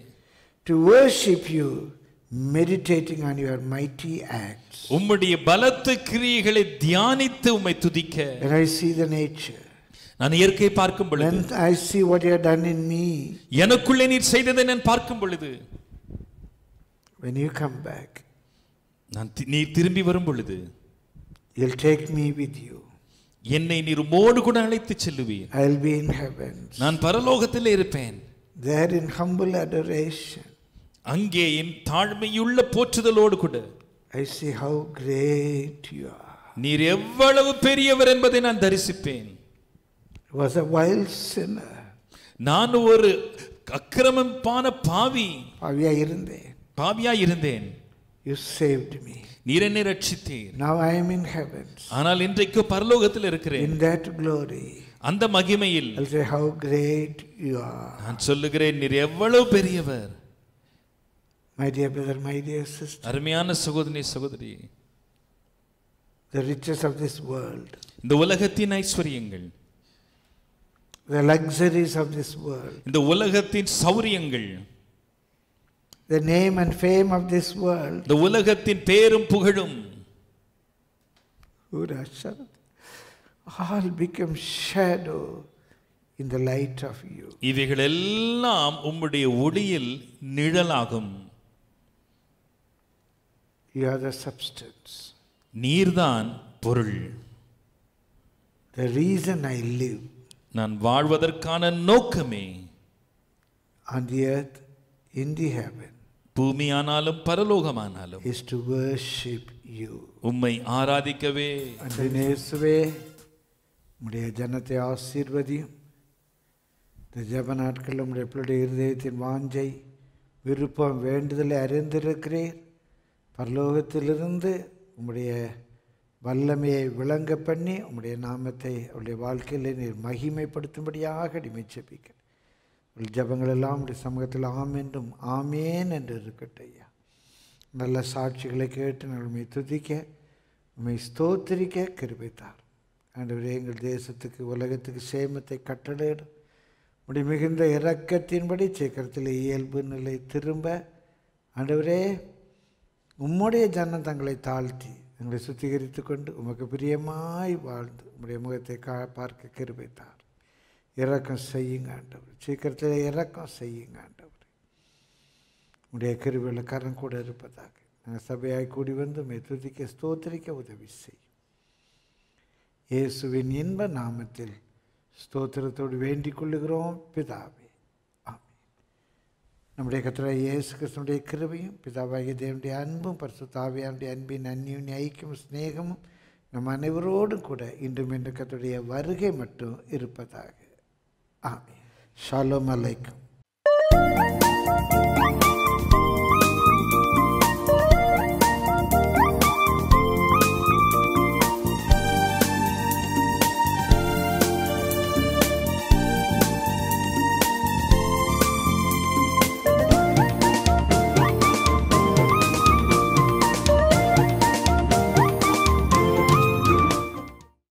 to worship you meditating on your mighty acts. உம்முடைய பலத்த கிரியைகளை தியானித்து உம்மை துதிக்க When I see the nature, நான் இயற்கை பார்க்கும் பொழுது I see what you have done in me, எனக்குள்ளே நீர் செய்ததை நான் பார்க்கும் பொழுது when you come back, நான் தி- நீர் திரும்பி வரும் பொழுது you'll take me with you. என்னை நீர் உம்மோடு கூட அழைத்து செல்லுவீர் I'll be in heaven, நான் பரலோகத்திலே இருப்பேன் there in humble adoration. அங்கே என் தாழ்மையுள்ள போற்றுதலோடு கூட I see how great you are. நீர் எவ்வளவு பெரியவர் என்பதை நான் தரிசிப்பேன் was a wild sinner. நான் ஒரு அக்கிரமமான பாவி பாவியா இருந்தேன் பாவியா இருந்தேன் You saved me. நீர் என்னை ரட்சித்தீர் Now I am in heaven. ஆனால் இன்றைக்கு பரலோகத்தில் இருக்கிறேன் In that glory, அந்த மகிமையில் I'll say how great you are. நான் சொல்லுகிறேன் நீர் எவ்வளவு பெரியவர் My dear brother, my dear sister, அருமையான சகோதரி சகோதரி the riches of this world, இந்த உலகத்தின் ஐஸ்வர்யங்கள் the luxuries of this world, இந்த உலகத்தின் சௌரியங்கள் the name and fame of this world, இந்த உலகத்தின் பேரும் புகழும் Urashad, all become shadow in the light of you. இவைகள் எல்லாம் உம்முடைய ஒளியில் நிழலாகும் You are the substance. நீர்தான் பொருள். The reason I live நான் வாழ்வதற்கான நோக்கமே. earth, in the heaven, பூமியானாலும் பரலோகமானாலும். is to worship you. உம்மை ஆராதிக்கவே. அன்பின் இயேசுவே உம்முடைய ஜனத்தை ஆசீர்வதியும். இந்த ஜெப நாட்களில் உம்முடைய பிள்ளைடைய இருதயத்தின் வாஞ்சை விருப்பம் வேண்டுதலை அறிந்திருக்கிறீர் பரலோகத்திலிருந்து உம்முடைய வல்லமையை விளங்க பண்ணி உம்முடைய நாமத்தை அவருடைய வாழ்க்கையில் நீர் மகிமைப்படுத்தும்படியாக அடிமை செபிக்கிறேன். உங்கள் ஜபங்கள் எல்லாம் உடைய சமூகத்தில் ஆம் என்றும் ஆமேன் என்று இருக்கட்டும் ஐயா. நல்ல சாட்சிகளை கேட்டு நான் உண்மை துதிக்க உண்மை ஸ்தோத்திரிக்க கிருபித்தார். ஆண்டவரே எங்கள் தேசத்துக்கு உலகத்துக்கு சேமத்தை கட்டளையிடும் உடைய மிகுந்த இரக்கத்தின்படி சீக்கிரத்தில் இயல்பு நிலை திரும்ப. ஆண்டவரே உம்முடைய ஜனம் தங்களை தாழ்த்தி எங்களை சுத்திகரித்து கொண்டு உமக்கு பிரியமாய் வாழ்ந்து உம்முடைய முகத்தை கா பார்க்க கிருபித்தார். இறக்கம் செய்யுங்க ஆண்டவர். சீக்கிரத்தில் இறக்கம் செய்யுங்க ஆண்டவர். உடைய கிருவியில் கரம் கூட இருப்பதாக. நாங்கள் சபையாய் கூடி வந்து உம்மை துதிக்க ஸ்தோத்திரிக்க உதவி செய்யும் இயேசுவின் இன்ப நாமத்தில் ஸ்தோத்திரத்தோடு வேண்டிக் கொள்ளுகிறோம். பிதாவே நம்முடைய கர்த்தராகிய இயேசு கிறிஸ்துடைய கிருபையும் பிதாவாகிய தேவனுடைய அன்பும் பரிசுத்தாவியானுடைய அன்பின் அந்நியுடைய ஐக்கியம் ஸ்நேகமும் நம் அனைவரோடும் கூட இன்றும் இன்று கத்துடைய வருகை மட்டும் இருப்பதாக. ஆமென். ஷாலோம் அலைக்கும்.